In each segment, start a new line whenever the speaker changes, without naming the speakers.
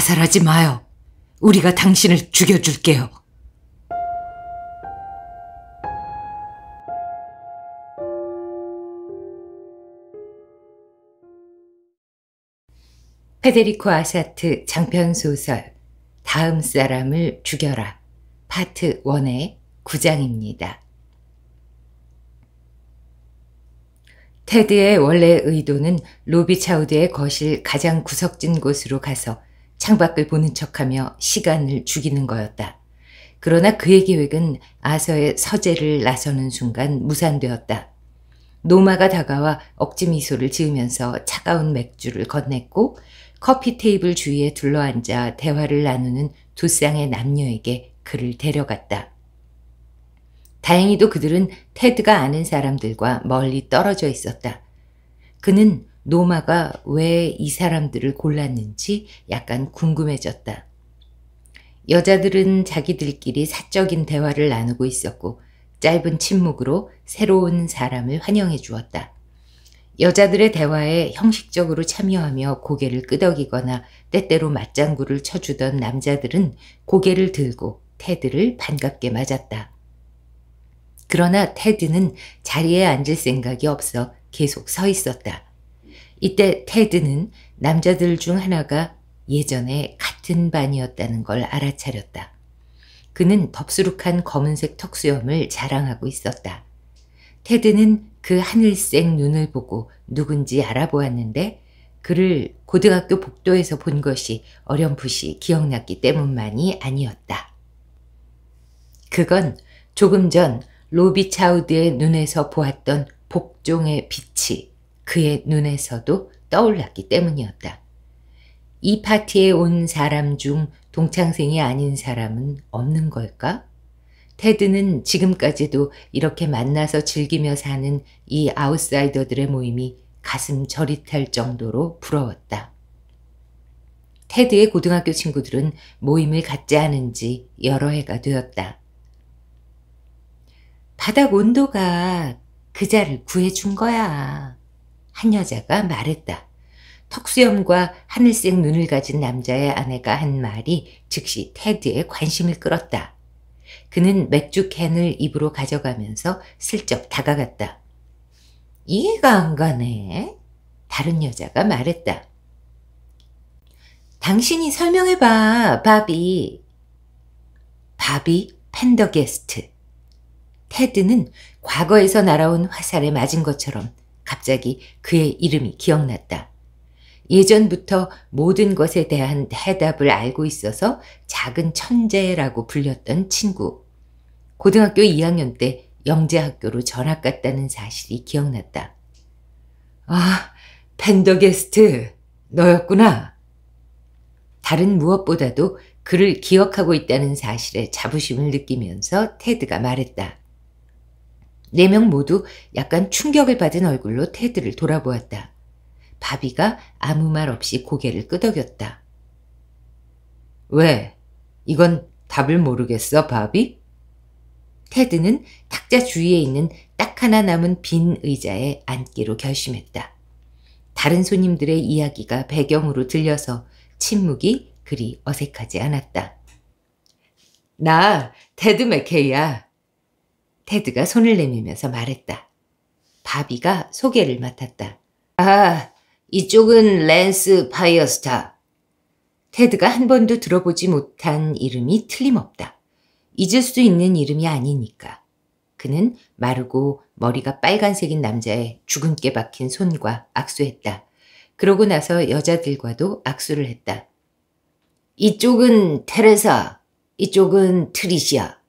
자살하지 마요. 우리가 당신을 죽여줄게요. 페데리코 아사트 장편 소설 다음 사람을 죽여라 파트 1의 9장입니다. 테드의 원래 의도는 로비 차우드의 거실 가장 구석진 곳으로 가서 창밖을 보는 척하며 시간을 죽이는 거였다. 그러나 그의 계획은 아서의 서재를 나서는 순간 무산되었다. 노마가 다가와 억지 미소를 지으면서 차가운 맥주를 건넸고 커피 테이블 주위에 둘러앉아 대화를 나누는 두 쌍의 남녀에게 그를 데려갔다. 다행히도 그들은 테드가 아는 사람들과 멀리 떨어져 있었다. 그는 노마가 왜 이 사람들을 골랐는지 약간 궁금해졌다. 여자들은 자기들끼리 사적인 대화를 나누고 있었고 짧은 침묵으로 새로운 사람을 환영해 주었다. 여자들의 대화에 형식적으로 참여하며 고개를 끄덕이거나 때때로 맞장구를 쳐주던 남자들은 고개를 들고 테드를 반갑게 맞았다. 그러나 테드는 자리에 앉을 생각이 없어 계속 서 있었다. 이때 테드는 남자들 중 하나가 예전에 같은 반이었다는 걸 알아차렸다. 그는 덥수룩한 검은색 턱수염을 자랑하고 있었다. 테드는 그 하늘색 눈을 보고 누군지 알아보았는데 그를 고등학교 복도에서 본 것이 어렴풋이 기억났기 때문만이 아니었다. 그건 조금 전 로비 차우드의 눈에서 보았던 복종의 빛이 그의 눈에서도 떠올랐기 때문이었다. 이 파티에 온 사람 중 동창생이 아닌 사람은 없는 걸까? 테드는 지금까지도 이렇게 만나서 즐기며 사는 이 아웃사이더들의 모임이 가슴 저릿할 정도로 부러웠다. 테드의 고등학교 친구들은 모임을 갖지 않은 지 여러 해가 되었다. 바닥 온도가 그자를 구해준 거야. 한 여자가 말했다. 턱수염과 하늘색 눈을 가진 남자의 아내가 한 말이 즉시 테드의 관심을 끌었다. 그는 맥주 캔을 입으로 가져가면서 슬쩍 다가갔다. 이해가 안 가네. 다른 여자가 말했다. 당신이 설명해봐, 바비. 바비 펜더게스트. 테드는 과거에서 날아온 화살에 맞은 것처럼 갑자기 그의 이름이 기억났다. 예전부터 모든 것에 대한 해답을 알고 있어서 작은 천재라고 불렸던 친구. 고등학교 2학년 때 영재학교로 전학 갔다는 사실이 기억났다. 아, 펜더게스트, 너였구나. 다른 무엇보다도 그를 기억하고 있다는 사실에 자부심을 느끼면서 테드가 말했다. 네 명 모두 약간 충격을 받은 얼굴로 테드를 돌아보았다. 바비가 아무 말 없이 고개를 끄덕였다. 왜? 이건 답을 모르겠어, 바비? 테드는 탁자 주위에 있는 딱 하나 남은 빈 의자에 앉기로 결심했다. 다른 손님들의 이야기가 배경으로 들려서 침묵이 그리 어색하지 않았다. 나 테드 맥케이야. 테드가 손을 내밀면서 말했다. 바비가 소개를 맡았다. 아, 이쪽은 랜스 파이어스타. 테드가 한 번도 들어보지 못한 이름이 틀림없다. 잊을 수 있는 이름이 아니니까. 그는 마르고 머리가 빨간색인 남자의 주근깨 박힌 손과 악수했다. 그러고 나서 여자들과도 악수를 했다. 이쪽은 테레사, 이쪽은 트리시아.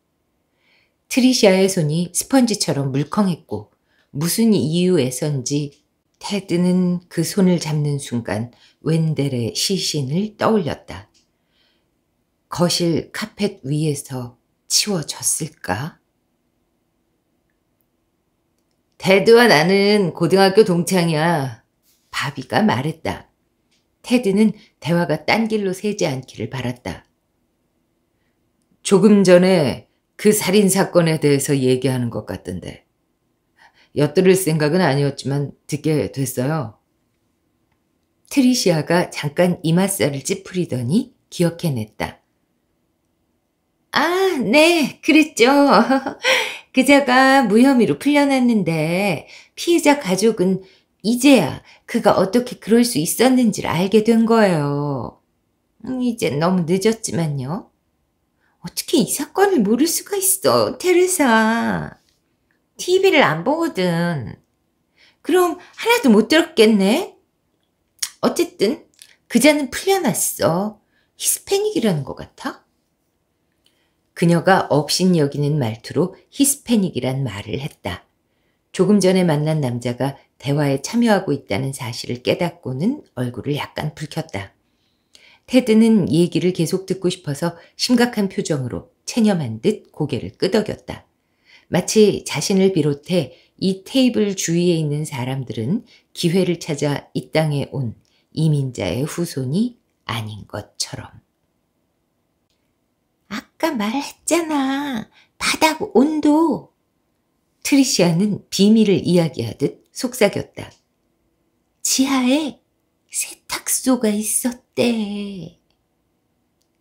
트리시아의 손이 스펀지처럼 물컹했고 무슨 이유에선지 테드는 그 손을 잡는 순간 웬델의 시신을 떠올렸다. 거실 카펫 위에서 치워졌을까? 테드와 나는 고등학교 동창이야. 바비가 말했다. 테드는 대화가 딴 길로 새지 않기를 바랐다. 조금 전에 그 살인 사건에 대해서 얘기하는 것 같던데. 엿들을 생각은 아니었지만 듣게 됐어요. 트리시아가 잠깐 이맛살을 찌푸리더니 기억해냈다. 아, 네, 그랬죠. 그자가 무혐의로 풀려났는데 피해자 가족은 이제야 그가 어떻게 그럴 수 있었는지를 알게 된 거예요. 음, 이제 너무 늦었지만요. 어떻게 이 사건을 모를 수가 있어, 테레사. TV를 안 보거든. 그럼 하나도 못 들었겠네? 어쨌든 그자는 풀려났어. 히스패닉이라는 것 같아? 그녀가 업신 여기는 말투로 히스패닉이란 말을 했다. 조금 전에 만난 남자가 대화에 참여하고 있다는 사실을 깨닫고는 얼굴을 약간 붉혔다. 테드는 얘기를 계속 듣고 싶어서 심각한 표정으로 체념한 듯 고개를 끄덕였다. 마치 자신을 비롯해 이 테이블 주위에 있는 사람들은 기회를 찾아 이 땅에 온 이민자의 후손이 아닌 것처럼. 아까 말했잖아. 바닥 온도. 트리시아는 비밀을 이야기하듯 속삭였다. 지하에 세탁 소가 있었대.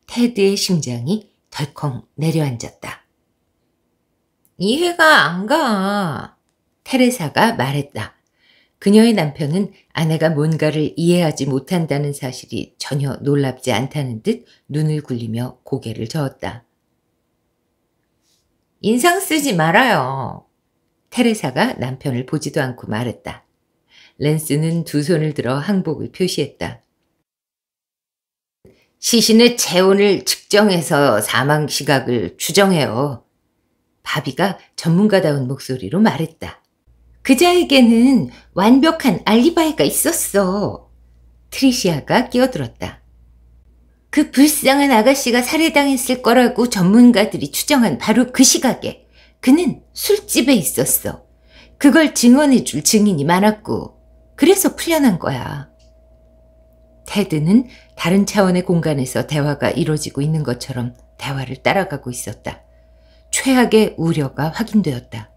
테드의 심장이 덜컹 내려앉았다. 이해가 안 가. 테레사가 말했다. 그녀의 남편은 아내가 뭔가를 이해하지 못한다는 사실이 전혀 놀랍지 않다는 듯 눈을 굴리며 고개를 저었다. 인상 쓰지 말아요. 테레사가 남편을 보지도 않고 말했다. 랜스는 두 손을 들어 항복을 표시했다. 시신의 체온을 측정해서 사망 시각을 추정해요. 바비가 전문가다운 목소리로 말했다. 그자에게는 완벽한 알리바이가 있었어. 트리시아가 끼어들었다. 그 불쌍한 아가씨가 살해당했을 거라고 전문가들이 추정한 바로 그 시각에 그는 술집에 있었어. 그걸 증언해 줄 증인이 많았고 그래서 풀려난 거야. 테드는 다른 차원의 공간에서 대화가 이루어지고 있는 것처럼 대화를 따라가고 있었다. 최악의 우려가 확인되었다.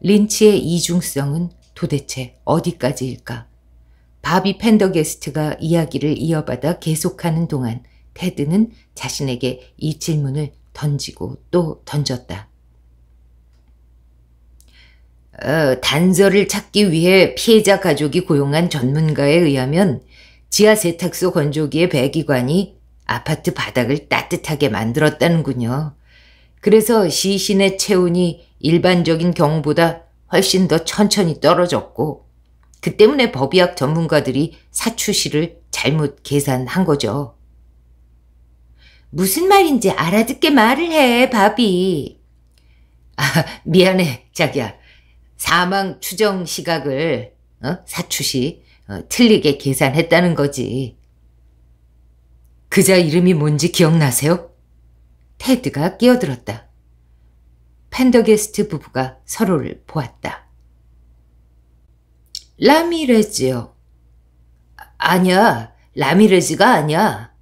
린치의 이중성은 도대체 어디까지일까? 바비 펜더게스트가 이야기를 이어받아 계속하는 동안 테드는 자신에게 이 질문을 던지고 또 던졌다. 어, 단서를 찾기 위해 피해자 가족이 고용한 전문가에 의하면 지하 세탁소 건조기의 배기관이 아파트 바닥을 따뜻하게 만들었다는군요. 그래서 시신의 체온이 일반적인 경우보다 훨씬 더 천천히 떨어졌고, 그 때문에 법의학 전문가들이 사추시를 잘못 계산한 거죠. 무슨 말인지 알아듣게 말을 해, 바비. 아, 미안해, 자기야. 사망 추정 시각을 어? 사추시 어, 틀리게 계산했다는 거지. 그자 이름이 뭔지 기억나세요? 테드가 끼어들었다. 펜더게스트 부부가 서로를 보았다. 라미레즈요. 아니야, 라미레즈가 아니야.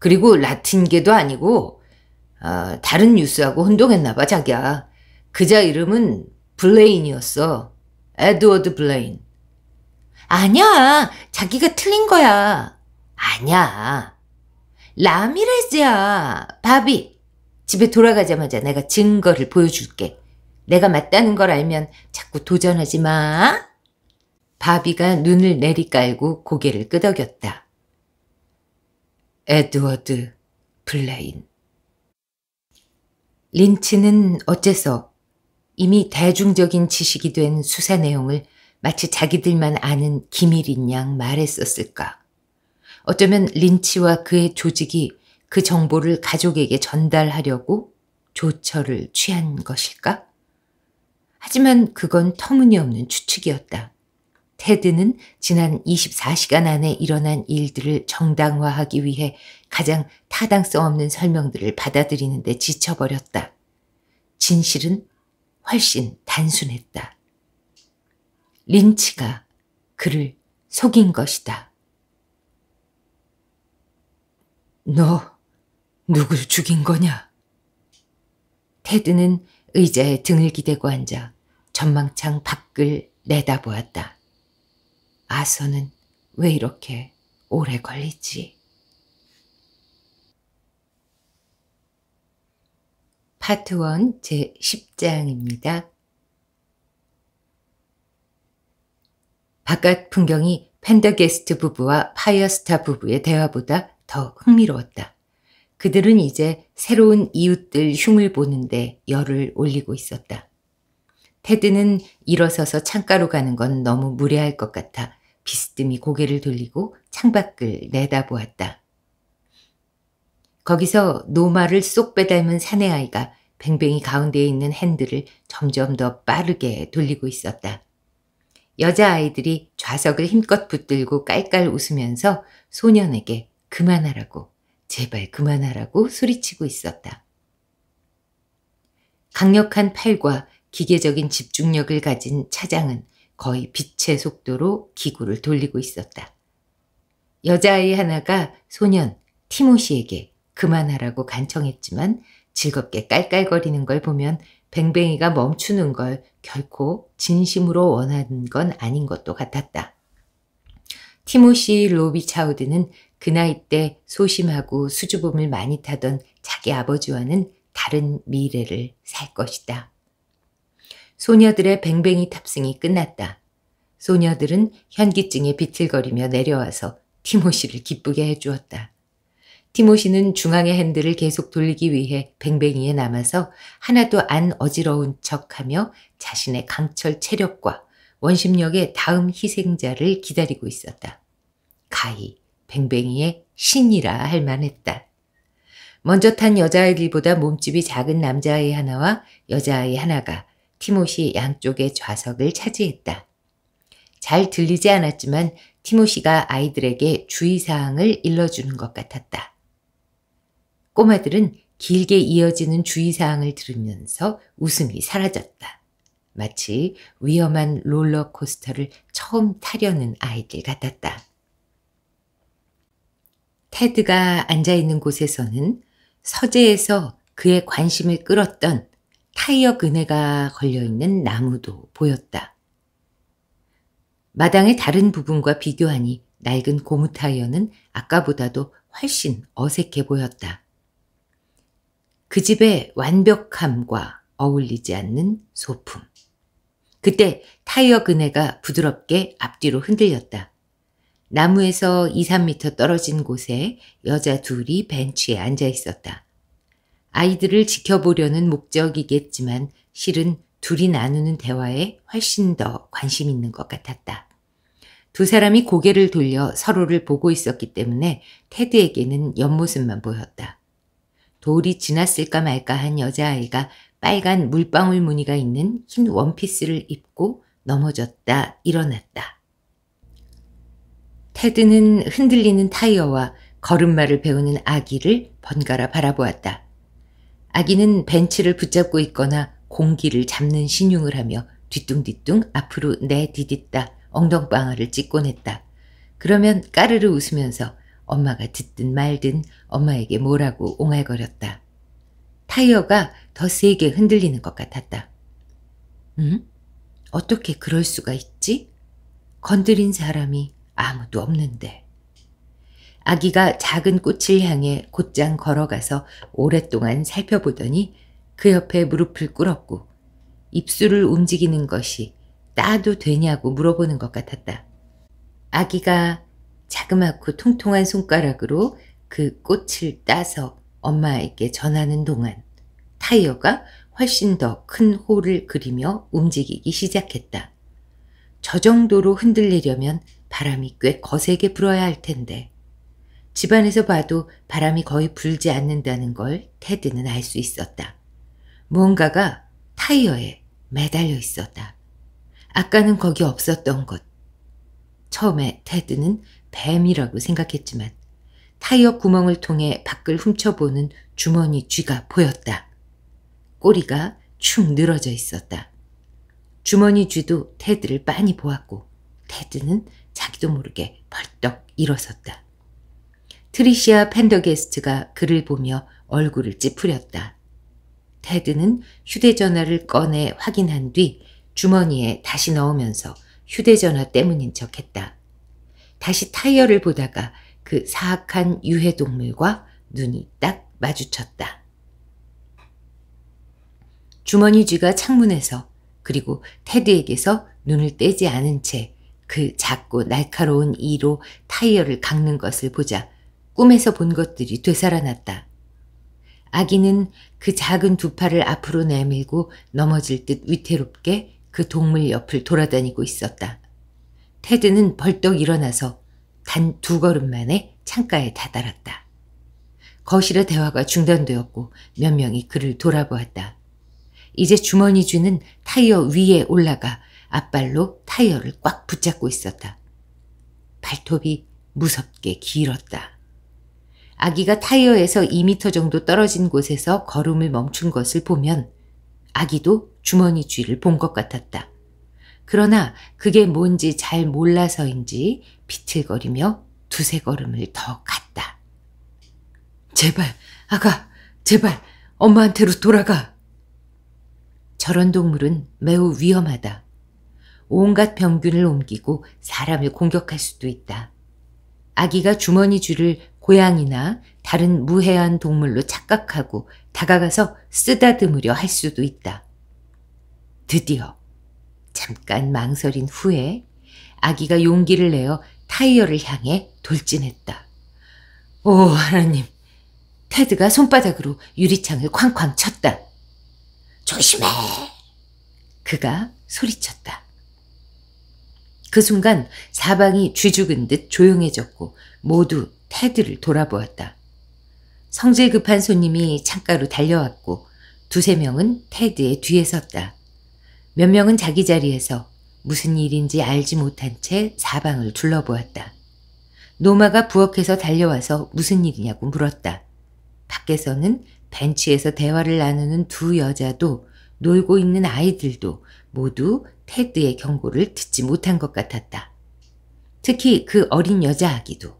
그리고 라틴계도 아니고 어, 다른 뉴스하고 혼동했나 봐 자기야. 그자 이름은 블레인이었어. 에드워드 블레인. 아니야. 자기가 틀린 거야. 아니야. 라미레즈야. 바비. 집에 돌아가자마자 내가 증거를 보여줄게. 내가 맞다는 걸 알면 자꾸 도전하지 마. 바비가 눈을 내리깔고 고개를 끄덕였다. 에드워드 블레인. 린치는 어째서 이미 대중적인 지식이 된 수사 내용을 마치 자기들만 아는 기밀인 양 말했었을까? 어쩌면 린치와 그의 조직이 그 정보를 가족에게 전달하려고 조처를 취한 것일까? 하지만 그건 터무니없는 추측이었다. 테드는 지난 24시간 안에 일어난 일들을 정당화하기 위해 가장 타당성 없는 설명들을 받아들이는데 지쳐버렸다. 진실은 훨씬 단순했다. 린치가 그를 속인 것이다. 너 누굴 죽인 거냐? 테드는 의자에 등을 기대고 앉아 전망창 밖을 내다보았다. 아서는 왜 이렇게 오래 걸리지? 파트 1 제 10장입니다. 바깥 풍경이 펜더게스트 부부와 파이어스타 부부의 대화보다 더 흥미로웠다. 그들은 이제 새로운 이웃들 흉을 보는데 열을 올리고 있었다. 테드는 일어서서 창가로 가는 건 너무 무례할 것 같아 비스듬히 고개를 돌리고 창밖을 내다보았다. 거기서 노마를 쏙 빼닮은 사내아이가 뱅뱅이 가운데에 있는 핸들을 점점 더 빠르게 돌리고 있었다. 여자아이들이 좌석을 힘껏 붙들고 깔깔 웃으면서 소년에게 그만하라고, 제발 그만하라고 소리치고 있었다. 강력한 팔과 기계적인 집중력을 가진 차장은 거의 빛의 속도로 기구를 돌리고 있었다. 여자아이 하나가 소년 티모시에게 그만하라고 간청했지만 즐겁게 깔깔거리는 걸 보면 뱅뱅이가 멈추는 걸 결코 진심으로 원하는 건 아닌 것도 같았다. 티모시 로비 차우드는 그 나이 때 소심하고 수줍음을 많이 타던 자기 아버지와는 다른 미래를 살 것이다. 소녀들의 뱅뱅이 탑승이 끝났다. 소녀들은 현기증에 비틀거리며 내려와서 티모시를 기쁘게 해주었다. 티모시는 중앙의 핸들을 계속 돌리기 위해 뱅뱅이에 남아서 하나도 안 어지러운 척하며 자신의 강철 체력과 원심력의 다음 희생자를 기다리고 있었다. 가히 뱅뱅이의 신이라 할 만했다. 먼저 탄 여자아이들보다 몸집이 작은 남자아이 하나와 여자아이 하나가 티모시 양쪽의 좌석을 차지했다. 잘 들리지 않았지만 티모시가 아이들에게 주의사항을 일러주는 것 같았다. 꼬마들은 길게 이어지는 주의사항을 들으면서 웃음이 사라졌다. 마치 위험한 롤러코스터를 처음 타려는 아이들 같았다. 테드가 앉아있는 곳에서는 서재에서 그의 관심을 끌었던 타이어 그네가 걸려있는 나무도 보였다. 마당의 다른 부분과 비교하니 낡은 고무 타이어는 아까보다도 훨씬 어색해 보였다. 그 집의 완벽함과 어울리지 않는 소품. 그때 타이어 그네가 부드럽게 앞뒤로 흔들렸다. 나무에서 2, 3미터 떨어진 곳에 여자 둘이 벤치에 앉아 있었다. 아이들을 지켜보려는 목적이겠지만 실은 둘이 나누는 대화에 훨씬 더 관심 있는 것 같았다. 두 사람이 고개를 돌려 서로를 보고 있었기 때문에 테드에게는 옆모습만 보였다. 돌이 지났을까 말까 한 여자아이가 빨간 물방울 무늬가 있는 흰 원피스를 입고 넘어졌다 일어났다. 테드는 흔들리는 타이어와 걸음마를 배우는 아기를 번갈아 바라보았다. 아기는 벤치를 붙잡고 있거나 공기를 잡는 신용을 하며 뒤뚱뒤뚱 앞으로 내디딛다 엉덩방아를 찍곤 했다. 그러면 까르르 웃으면서 엄마가 듣든 말든 엄마에게 뭐라고 옹알거렸다. 타이어가 더 세게 흔들리는 것 같았다. 응? 어떻게 그럴 수가 있지? 건드린 사람이 아무도 없는데. 아기가 작은 꽃을 향해 곧장 걸어가서 오랫동안 살펴보더니 그 옆에 무릎을 꿇었고 입술을 움직이는 것이 따도 되냐고 물어보는 것 같았다. 아기가 자그맣고 통통한 손가락으로 그 꽃을 따서 엄마에게 전하는 동안 타이어가 훨씬 더큰 홀을 그리며 움직이기 시작했다. 저 정도로 흔들리려면 바람이 꽤 거세게 불어야 할 텐데 집안에서 봐도 바람이 거의 불지 않는다는 걸 테드는 알 수 있었다. 무언가가 타이어에 매달려 있었다. 아까는 거기 없었던 것. 처음에 테드는 뱀이라고 생각했지만 타이어 구멍을 통해 밖을 훔쳐보는 주머니 쥐가 보였다. 꼬리가 축 늘어져 있었다. 주머니 쥐도 테드를 빤히 보았고 테드는 자기도 모르게 벌떡 일어섰다. 트리시아 펜더게스트가 그를 보며 얼굴을 찌푸렸다. 테드는 휴대전화를 꺼내 확인한 뒤 주머니에 다시 넣으면서 휴대전화 때문인 척 했다. 다시 타이어를 보다가 그 사악한 유해동물과 눈이 딱 마주쳤다. 주머니 쥐가 창문에서 그리고 테드에게서 눈을 떼지 않은 채 그 작고 날카로운 이로 타이어를 깎는 것을 보자 꿈에서 본 것들이 되살아났다. 아기는 그 작은 두 팔을 앞으로 내밀고 넘어질 듯 위태롭게 그 동물 옆을 돌아다니고 있었다. 테드는 벌떡 일어나서 단 두 걸음 만에 창가에 다다랐다. 거실의 대화가 중단되었고 몇 명이 그를 돌아보았다. 이제 주머니 쥐는 타이어 위에 올라가 앞발로 타이어를 꽉 붙잡고 있었다. 발톱이 무섭게 길었다. 아기가 타이어에서 2미터 정도 떨어진 곳에서 걸음을 멈춘 것을 보면 아기도 주머니 쥐를 본 것 같았다. 그러나 그게 뭔지 잘 몰라서인지 비틀거리며 두세 걸음을 더 갔다. 제발, 아가, 제발, 엄마한테로 돌아가. 저런 동물은 매우 위험하다. 온갖 병균을 옮기고 사람을 공격할 수도 있다. 아기가 주머니 쥐를 고양이나 다른 무해한 동물로 착각하고 다가가서 쓰다듬으려 할 수도 있다. 드디어 잠깐 망설인 후에 아기가 용기를 내어 타이어를 향해 돌진했다. 오, 하나님. 테드가 손바닥으로 유리창을 쾅쾅 쳤다. 조심해! 그가 소리쳤다. 그 순간 사방이 쥐죽은 듯 조용해졌고 모두 테드를 돌아보았다. 성질 급한 손님이 창가로 달려왔고 두세 명은 테드의 뒤에 섰다. 몇 명은 자기 자리에서 무슨 일인지 알지 못한 채 사방을 둘러보았다. 노마가 부엌에서 달려와서 무슨 일이냐고 물었다. 밖에서는 벤치에서 대화를 나누는 두 여자도 놀고 있는 아이들도 모두 테드의 경고를 듣지 못한 것 같았다. 특히 그 어린 여자 아기도.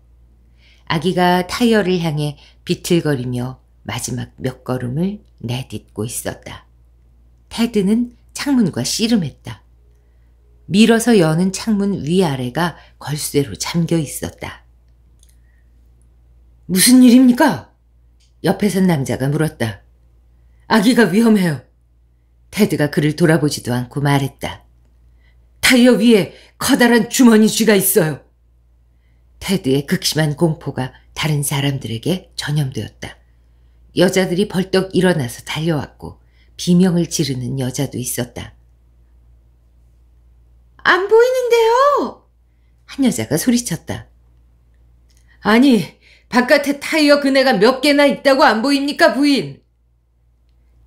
아기가 타이어를 향해 비틀거리며 마지막 몇 걸음을 내딛고 있었다. 테드는 창문과 씨름했다. 밀어서 여는 창문 위아래가 걸쇠로 잠겨 있었다. 무슨 일입니까? 옆에 선 남자가 물었다. 아기가 위험해요. 테드가 그를 돌아보지도 않고 말했다. 타이어 위에 커다란 주머니 쥐가 있어요. 테드의 극심한 공포가 다른 사람들에게 전염되었다. 여자들이 벌떡 일어나서 달려왔고 비명을 지르는 여자도 있었다. 안 보이는데요! 한 여자가 소리쳤다. 아니, 바깥에 타이어 그네가 몇 개나 있다고 안 보입니까, 부인?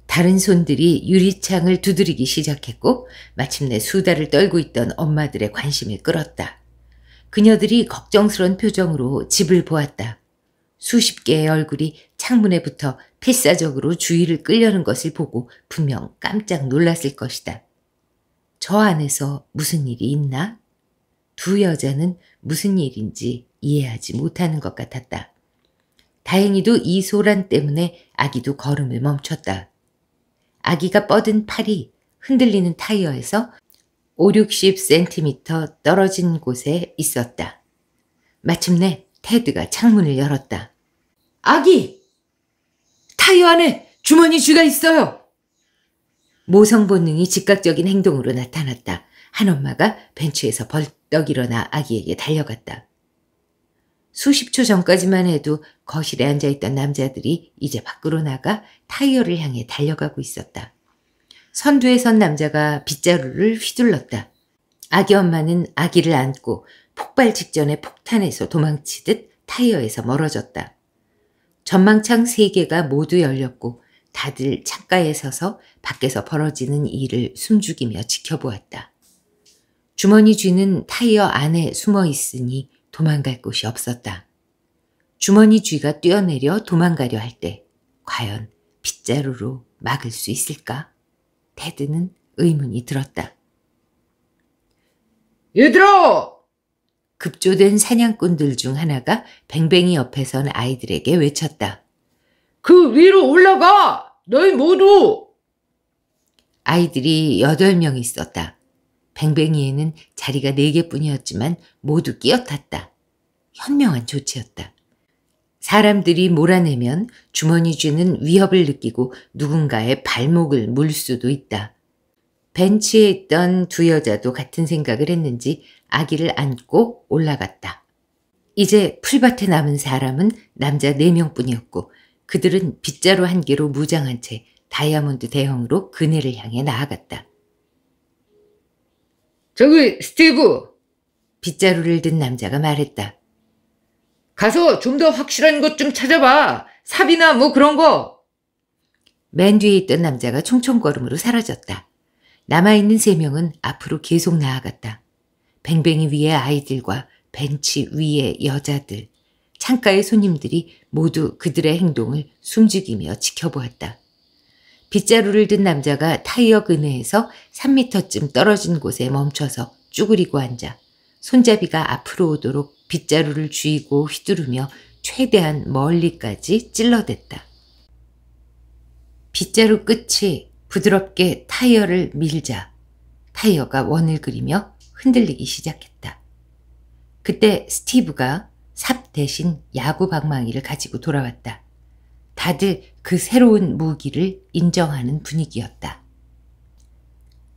다른 손들이 유리창을 두드리기 시작했고 마침내 수다를 떨고 있던 엄마들의 관심을 끌었다. 그녀들이 걱정스런 표정으로 집을 보았다. 수십 개의 얼굴이 창문에 붙어 필사적으로 주의를 끌려는 것을 보고 분명 깜짝 놀랐을 것이다. 저 안에서 무슨 일이 있나? 두 여자는 무슨 일인지 이해하지 못하는 것 같았다. 다행히도 이 소란 때문에 아기도 걸음을 멈췄다. 아기가 뻗은 팔이 흔들리는 타이어에서 5, 60cm 떨어진 곳에 있었다. 마침내 테드가 창문을 열었다. 아기! 타이어 안에 주머니 쥐가 있어요! 모성 본능이 즉각적인 행동으로 나타났다. 한 엄마가 벤치에서 벌떡 일어나 아기에게 달려갔다. 수십 초 전까지만 해도 거실에 앉아있던 남자들이 이제 밖으로 나가 타이어를 향해 달려가고 있었다. 선두에 선 남자가 빗자루를 휘둘렀다. 아기 엄마는 아기를 안고 폭발 직전에 폭탄에서 도망치듯 타이어에서 멀어졌다. 전망창 세 개가 모두 열렸고 다들 창가에 서서 밖에서 벌어지는 일을 숨죽이며 지켜보았다. 주머니 쥐는 타이어 안에 숨어 있으니 도망갈 곳이 없었다. 주머니 쥐가 뛰어내려 도망가려 할 때 과연 빗자루로 막을 수 있을까? 테드는 의문이 들었다. 얘들아! 급조된 사냥꾼들 중 하나가 뱅뱅이 옆에 선 아이들에게 외쳤다. 그 위로 올라가! 너희 모두! 아이들이 여덟 명 있었다. 뱅뱅이에는 자리가 네 개뿐이었지만 모두 끼어탔다. 현명한 조치였다. 사람들이 몰아내면 주머니 쥐는 위협을 느끼고 누군가의 발목을 물 수도 있다. 벤치에 있던 두 여자도 같은 생각을 했는지 아기를 안고 올라갔다. 이제 풀밭에 남은 사람은 남자 4명뿐이었고 그들은 빗자루 한 개로 무장한 채 다이아몬드 대형으로 그네를 향해 나아갔다.
저기 스티브!
빗자루를 든 남자가 말했다.
가서 좀 더 확실한 것 좀 찾아봐. 삽이나 뭐 그런 거.
맨 뒤에 있던 남자가 총총걸음으로 사라졌다. 남아있는 세 명은 앞으로 계속 나아갔다. 뱅뱅이 위에 아이들과 벤치 위에 여자들, 창가의 손님들이 모두 그들의 행동을 숨죽이며 지켜보았다. 빗자루를 든 남자가 타이어 그네에서 3미터쯤 떨어진 곳에 멈춰서 쭈그리고 앉아 손잡이가 앞으로 오도록 빗자루를 쥐고 휘두르며 최대한 멀리까지 찔러댔다. 빗자루 끝이 부드럽게 타이어를 밀자 타이어가 원을 그리며 흔들리기 시작했다. 그때 스티브가 삽 대신 야구 방망이를 가지고 돌아왔다. 다들 그 새로운 무기를 인정하는 분위기였다.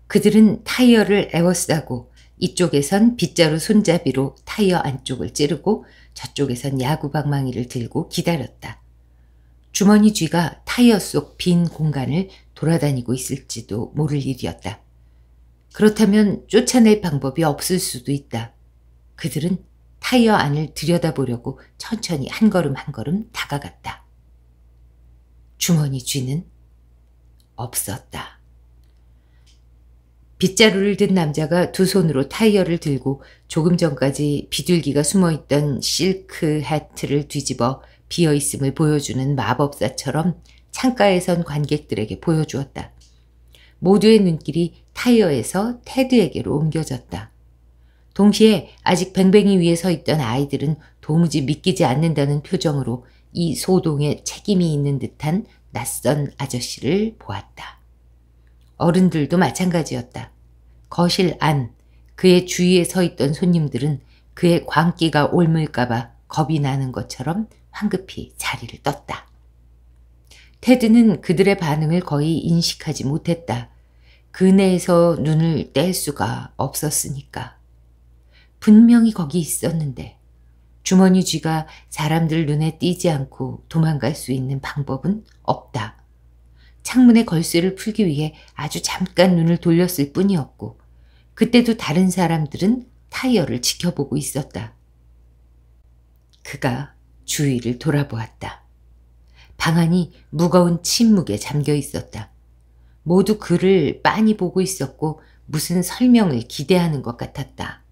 그들은 타이어를 에워싸고 이쪽에선 빗자루 손잡이로 타이어 안쪽을 찌르고 저쪽에선 야구 방망이를 들고 기다렸다. 주머니 쥐가 타이어 속 빈 공간을 돌아다니고 있을지도 모를 일이었다. 그렇다면 쫓아낼 방법이 없을 수도 있다. 그들은 타이어 안을 들여다보려고 천천히 한 걸음 한 걸음 다가갔다. 주머니 쥐는 없었다. 빗자루를 든 남자가 두 손으로 타이어를 들고 조금 전까지 비둘기가 숨어있던 실크 해트를 뒤집어 비어있음을 보여주는 마법사처럼 창가에 선 관객들에게 보여주었다. 모두의 눈길이 타이어에서 테드에게로 옮겨졌다. 동시에 아직 뱅뱅이 위에 서 있던 아이들은 도무지 믿기지 않는다는 표정으로 이 소동에 책임이 있는 듯한 낯선 아저씨를 보았다. 어른들도 마찬가지였다. 거실 안, 그의 주위에 서 있던 손님들은 그의 광기가 옮을까봐 겁이 나는 것처럼 황급히 자리를 떴다. 테드는 그들의 반응을 거의 인식하지 못했다. 그네에서 눈을 뗄 수가 없었으니까. 분명히 거기 있었는데 주머니 쥐가 사람들 눈에 띄지 않고 도망갈 수 있는 방법은 없다. 창문의 걸쇠를 풀기 위해 아주 잠깐 눈을 돌렸을 뿐이었고 그때도 다른 사람들은 타이어를 지켜보고 있었다. 그가 주위를 돌아보았다. 방안이 무거운 침묵에 잠겨 있었다. 모두 그를 빤히 보고 있었고 무슨 설명을 기대하는 것 같았다.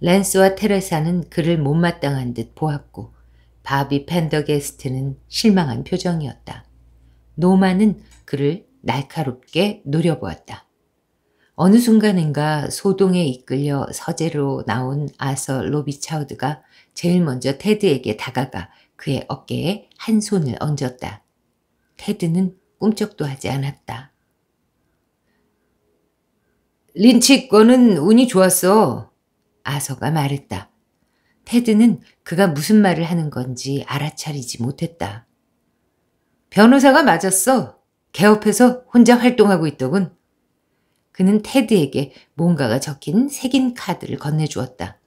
랜스와 테레사는 그를 못마땅한 듯 보았고 바비 펜더게스트는 실망한 표정이었다. 노마는 그를 날카롭게 노려보았다. 어느 순간인가 소동에 이끌려 서재로 나온 아서 로비차우드가 제일 먼저 테드에게 다가가 그의 어깨에 한 손을 얹었다. 테드는 꿈쩍도 하지 않았다. 린치 거는 운이 좋았어. 아서가 말했다. 테드는 그가 무슨 말을 하는 건지 알아차리지 못했다. 변호사가 맞았어. 개업해서 혼자 활동하고 있더군. 그는 테드에게 뭔가가 적힌 색인 카드를 건네주었다.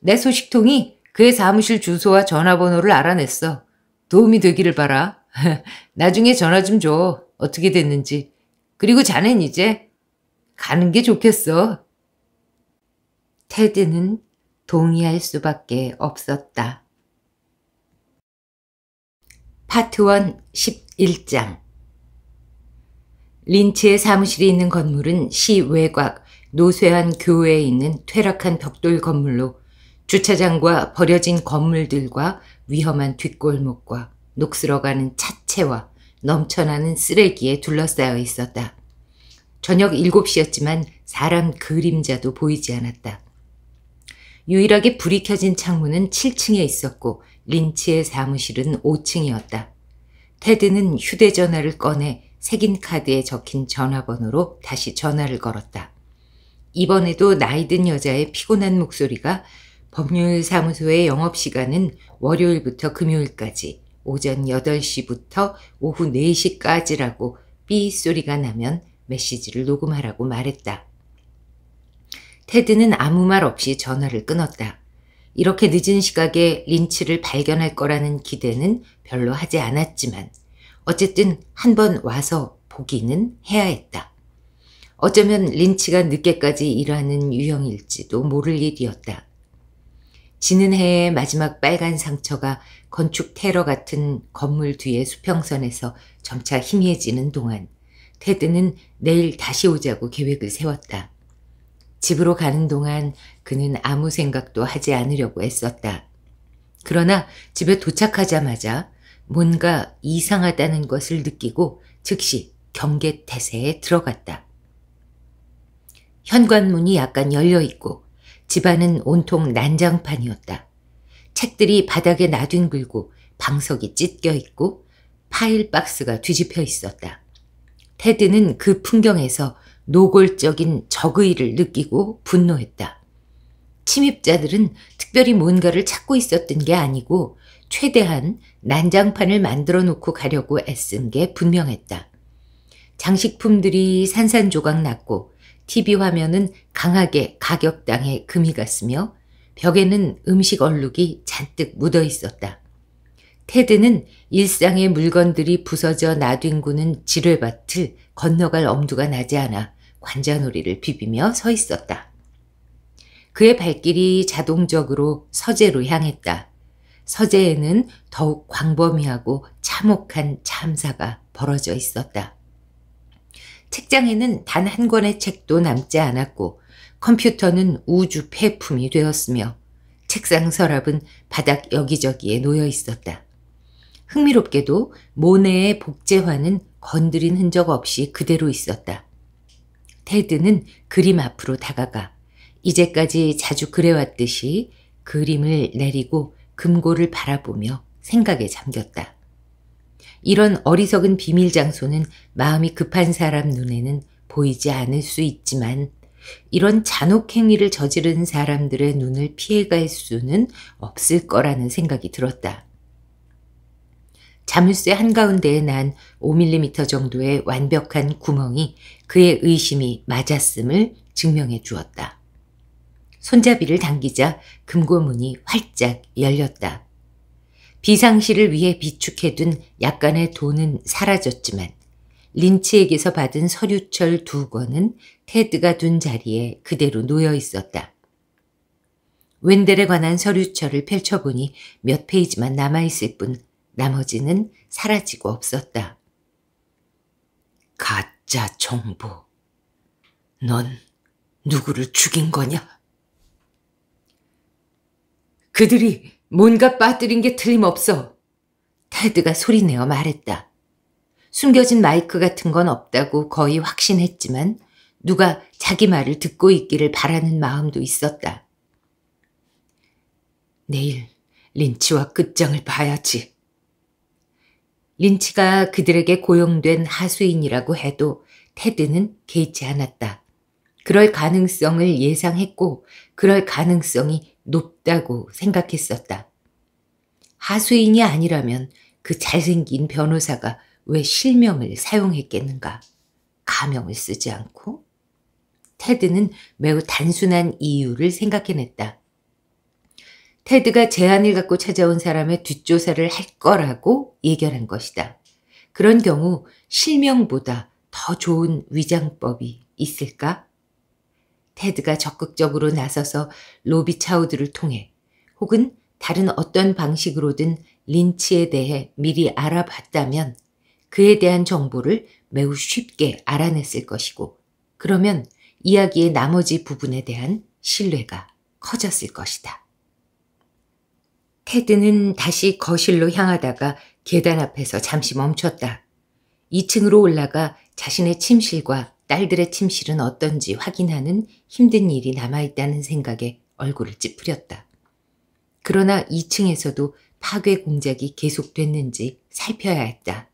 내 소식통이 그의 사무실 주소와 전화번호를 알아냈어. 도움이 되기를 바라. 나중에 전화 좀 줘. 어떻게 됐는지. 그리고 자넨 이제 가는 게 좋겠어. 테드는 동의할 수밖에 없었다. 파트 1 11장 린치의 사무실이 있는 건물은 시 외곽 노쇠한 교외에 있는 퇴락한 벽돌 건물로 주차장과 버려진 건물들과 위험한 뒷골목과 녹슬어가는 차체와 넘쳐나는 쓰레기에 둘러싸여 있었다. 저녁 7시였지만 사람 그림자도 보이지 않았다. 유일하게 불이 켜진 창문은 7층에 있었고 린치의 사무실은 5층이었다. 테드는 휴대전화를 꺼내 색인 카드에 적힌 전화번호로 다시 전화를 걸었다. 이번에도 나이 든 여자의 피곤한 목소리가 법률사무소의 영업시간은 월요일부터 금요일까지 오전 8시부터 오후 4시까지라고 삐 소리가 나면 메시지를 녹음하라고 말했다. 테드는 아무 말 없이 전화를 끊었다. 이렇게 늦은 시각에 린치를 발견할 거라는 기대는 별로 하지 않았지만 어쨌든 한 번 와서 보기는 해야 했다. 어쩌면 린치가 늦게까지 일하는 유형일지도 모를 일이었다. 지는 해의 마지막 빨간 상처가 건축 테러 같은 건물 뒤의 수평선에서 점차 희미해지는 동안 테드는 내일 다시 오자고 계획을 세웠다. 집으로 가는 동안 그는 아무 생각도 하지 않으려고 애썼다. 그러나 집에 도착하자마자 뭔가 이상하다는 것을 느끼고 즉시 경계 태세에 들어갔다. 현관문이 약간 열려 있고 집안은 온통 난장판이었다. 책들이 바닥에 나뒹굴고 방석이 찢겨 있고 파일 박스가 뒤집혀 있었다. 테드는 그 풍경에서 노골적인 적의를 느끼고 분노했다. 침입자들은 특별히 뭔가를 찾고 있었던 게 아니고 최대한 난장판을 만들어 놓고 가려고 애쓴 게 분명했다. 장식품들이 산산조각 났고 TV 화면은 강하게 가격당해 금이 갔으며 벽에는 음식 얼룩이 잔뜩 묻어 있었다. 테드는 일상의 물건들이 부서져 나뒹구는 지뢰밭을 건너갈 엄두가 나지 않아 관자놀이를 비비며 서 있었다. 그의 발길이 자동적으로 서재로 향했다. 서재에는 더욱 광범위하고 참혹한 참사가 벌어져 있었다. 책장에는 단 한 권의 책도 남지 않았고 컴퓨터는 우주 폐품이 되었으며 책상 서랍은 바닥 여기저기에 놓여 있었다. 흥미롭게도 모네의 복제화는 건드린 흔적 없이 그대로 있었다. 테드는 그림 앞으로 다가가 이제까지 자주 그래왔듯이 그림을 내리고 금고를 바라보며 생각에 잠겼다. 이런 어리석은 비밀 장소는 마음이 급한 사람 눈에는 보이지 않을 수 있지만 이런 잔혹 행위를 저지른 사람들의 눈을 피해갈 수는 없을 거라는 생각이 들었다. 자물쇠 한가운데에 난 5mm 정도의 완벽한 구멍이 그의 의심이 맞았음을 증명해 주었다. 손잡이를 당기자 금고문이 활짝 열렸다. 비상시를 위해 비축해둔 약간의 돈은 사라졌지만 린치에게서 받은 서류철 두 권은 테드가 둔 자리에 그대로 놓여 있었다. 웬델에 관한 서류철을 펼쳐보니 몇 페이지만 남아있을 뿐 나머지는 사라지고 없었다. 가짜 정보. 넌 누구를 죽인 거냐? 그들이 뭔가 빠뜨린 게 틀림없어. 테드가 소리내어 말했다. 숨겨진 마이크 같은 건 없다고 거의 확신했지만 누가 자기 말을 듣고 있기를 바라는 마음도 있었다. 내일 린치와 끝장을 봐야지. 린치가 그들에게 고용된 하수인이라고 해도 테드는 개의치 않았다. 그럴 가능성을 예상했고 그럴 가능성이 높다고 생각했었다. 하수인이 아니라면 그 잘생긴 변호사가 왜 실명을 사용했겠는가? 가명을 쓰지 않고? 테드는 매우 단순한 이유를 생각해냈다. 테드가 제안을 갖고 찾아온 사람의 뒷조사를 할 거라고 예견한 것이다. 그런 경우 실명보다 더 좋은 위장법이 있을까? 테드가 적극적으로 나서서 로비 차우드를 통해 혹은 다른 어떤 방식으로든 린치에 대해 미리 알아봤다면 그에 대한 정보를 매우 쉽게 알아냈을 것이고 그러면 이야기의 나머지 부분에 대한 신뢰가 커졌을 것이다. 테드는 다시 거실로 향하다가 계단 앞에서 잠시 멈췄다. 2층으로 올라가 자신의 침실과 딸들의 침실은 어떤지 확인하는 힘든 일이 남아있다는 생각에 얼굴을 찌푸렸다. 그러나 2층에서도 파괴 공작이 계속됐는지 살펴야 했다.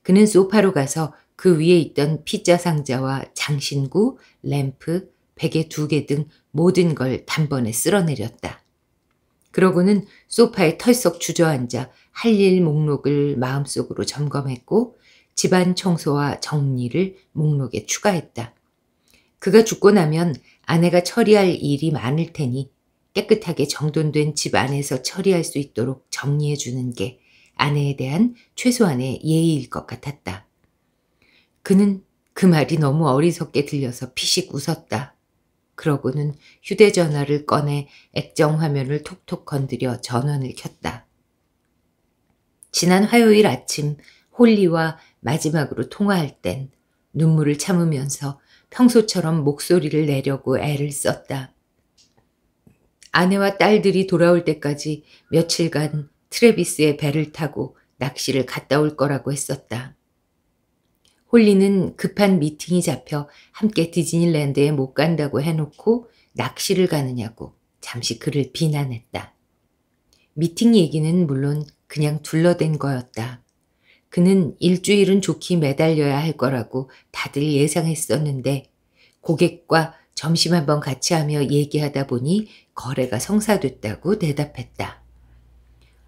그는 소파로 가서 그 위에 있던 피자 상자와 장신구, 램프, 베개 두 개 등 모든 걸 단번에 쓸어내렸다. 그러고는 소파에 털썩 주저앉아 할 일 목록을 마음속으로 점검했고 집안 청소와 정리를 목록에 추가했다. 그가 죽고 나면 아내가 처리할 일이 많을 테니 깨끗하게 정돈된 집 안에서 처리할 수 있도록 정리해 주는 게 아내에 대한 최소한의 예의일 것 같았다. 그는 그 말이 너무 어리석게 들려서 피식 웃었다. 그러고는 휴대전화를 꺼내 액정 화면을 톡톡 건드려 전원을 켰다. 지난 화요일 아침 홀리와 마지막으로 통화할 땐 눈물을 참으면서 평소처럼 목소리를 내려고 애를 썼다. 아내와 딸들이 돌아올 때까지 며칠간 트레비스의 배를 타고 낚시를 갔다 올 거라고 했었다. 홀리는 급한 미팅이 잡혀 함께 디즈니랜드에 못 간다고 해놓고 낚시를 가느냐고 잠시 그를 비난했다. 미팅 얘기는 물론 그냥 둘러댄 거였다. 그는 일주일은 좋게 매달려야 할 거라고 다들 예상했었는데 고객과 점심 한번 같이 하며 얘기하다 보니 거래가 성사됐다고 대답했다.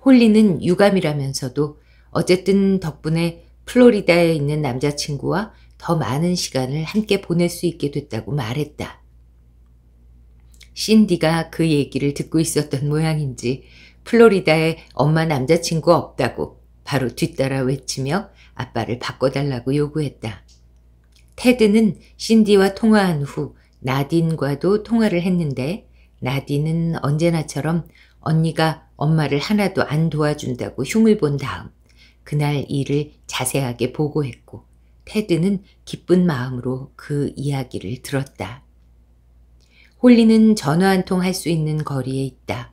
홀리는 유감이라면서도 어쨌든 덕분에 플로리다에 있는 남자친구와 더 많은 시간을 함께 보낼 수 있게 됐다고 말했다. 신디가 그 얘기를 듣고 있었던 모양인지 플로리다에 엄마 남자친구 없다고 바로 뒤따라 외치며 아빠를 바꿔달라고 요구했다. 테드는 신디와 통화한 후 나딘과도 통화를 했는데 나딘은 언제나처럼 언니가 엄마를 하나도 안 도와준다고 흉을 본 다음 그날 일을 자세하게 보고했고 테드는 기쁜 마음으로 그 이야기를 들었다. 홀리는 전화 한 통 할 수 있는 거리에 있다.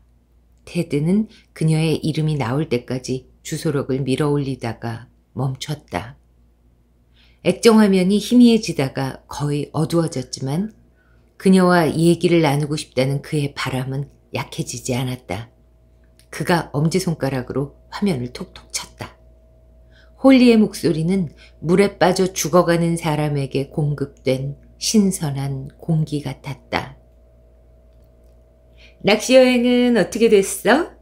테드는 그녀의 이름이 나올 때까지 주소록을 밀어 올리다가 멈췄다. 액정화면이 희미해지다가 거의 어두워졌지만 그녀와 얘기를 나누고 싶다는 그의 바람은 약해지지 않았다. 그가 엄지손가락으로 화면을 톡톡 쳤다. 홀리의 목소리는 물에 빠져 죽어가는 사람에게 공급된 신선한 공기 같았다. 낚시 여행은 어떻게 됐어?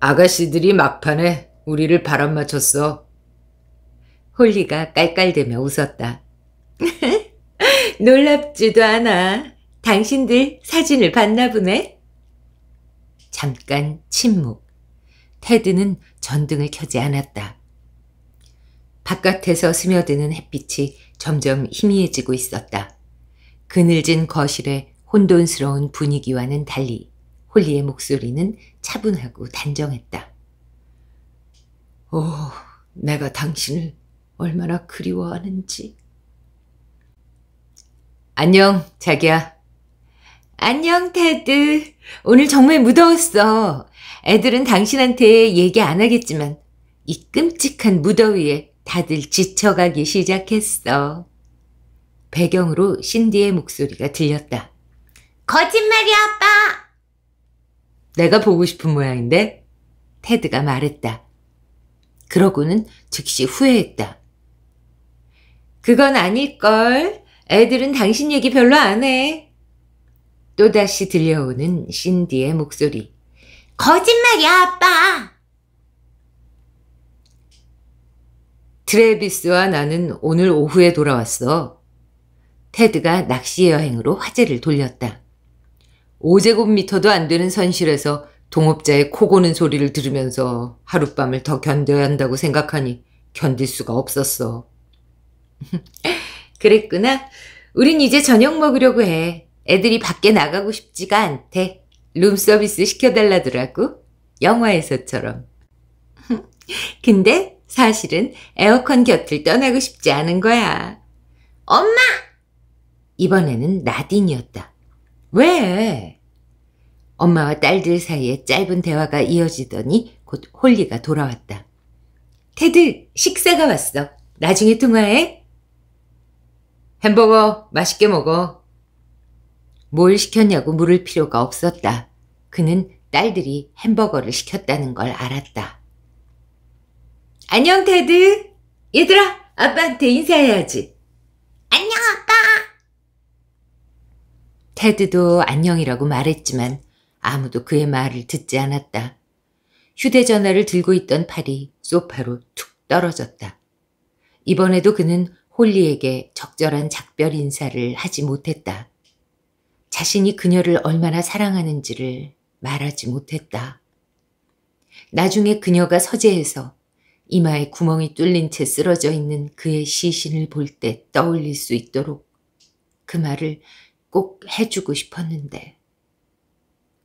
아가씨들이 막판에 우리를 바람 맞췄어.
홀리가 깔깔대며 웃었다. 놀랍지도 않아. 당신들 사진을 봤나 보네? 잠깐 침묵. 테드는 전등을 켜지 않았다. 바깥에서 스며드는 햇빛이 점점 희미해지고 있었다. 그늘진 거실의 혼돈스러운 분위기와는 달리 홀리의 목소리는 차분하고 단정했다. 오, 내가 당신을 얼마나 그리워하는지. 안녕, 자기야. 안녕, 테드. 오늘 정말 무더웠어. 애들은 당신한테 얘기 안 하겠지만 이 끔찍한 무더위에 다들 지쳐가기 시작했어. 배경으로 신디의 목소리가 들렸다. 거짓말이야, 아빠! 내가 보고 싶은 모양인데? 테드가 말했다. 그러고는 즉시 후회했다. 그건 아닐걸. 애들은 당신 얘기 별로 안 해. 또다시 들려오는 신디의 목소리. 거짓말이야, 아빠! 트레비스와 나는 오늘 오후에 돌아왔어. 테드가 낚시 여행으로 화제를 돌렸다. 5제곱미터도 안 되는 선실에서 동업자의 코 고는 소리를 들으면서 하룻밤을 더 견뎌야 한다고 생각하니 견딜 수가 없었어. 그랬구나. 우린 이제 저녁 먹으려고 해. 애들이 밖에 나가고 싶지가 않대. 룸서비스 시켜달라더라고. 영화에서처럼. 근데 사실은 에어컨 곁을 떠나고 싶지 않은 거야. 엄마! 이번에는 나딘이었다. 왜? 엄마와 딸들 사이에 짧은 대화가 이어지더니 곧 홀리가 돌아왔다. 테드, 식사가 왔어. 나중에 통화해.
햄버거 맛있게 먹어.
뭘 시켰냐고 물을 필요가 없었다. 그는 딸들이 햄버거를 시켰다는 걸 알았다. 안녕, 테드. 얘들아, 아빠한테 인사해야지. 안녕, 아빠. 테드도 안녕이라고 말했지만 아무도 그의 말을 듣지 않았다. 휴대전화를 들고 있던 팔이 소파로 툭 떨어졌다. 이번에도 그는 홀리에게 적절한 작별 인사를 하지 못했다. 자신이 그녀를 얼마나 사랑하는지를 말하지 못했다. 나중에 그녀가 서재에서 이마에 구멍이 뚫린 채 쓰러져 있는 그의 시신을 볼 때 떠올릴 수 있도록 그 말을 꼭 해주고 싶었는데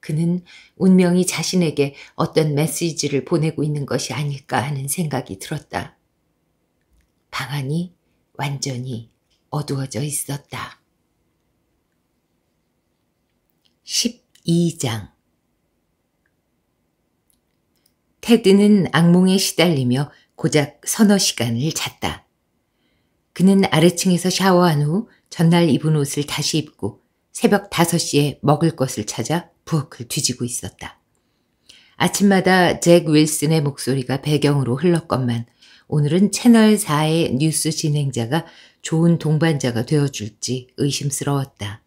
그는 운명이 자신에게 어떤 메시지를 보내고 있는 것이 아닐까 하는 생각이 들었다. 방 안이 완전히 어두워져 있었다. 12장 테드는 악몽에 시달리며 고작 서너 시간을 잤다. 그는 아래층에서 샤워한 후 전날 입은 옷을 다시 입고 새벽 5시에 먹을 것을 찾아 부엌을 뒤지고 있었다. 아침마다 잭 윌슨의 목소리가 배경으로 흘렀건만 오늘은 채널 4의 뉴스 진행자가 좋은 동반자가 되어줄지 의심스러웠다.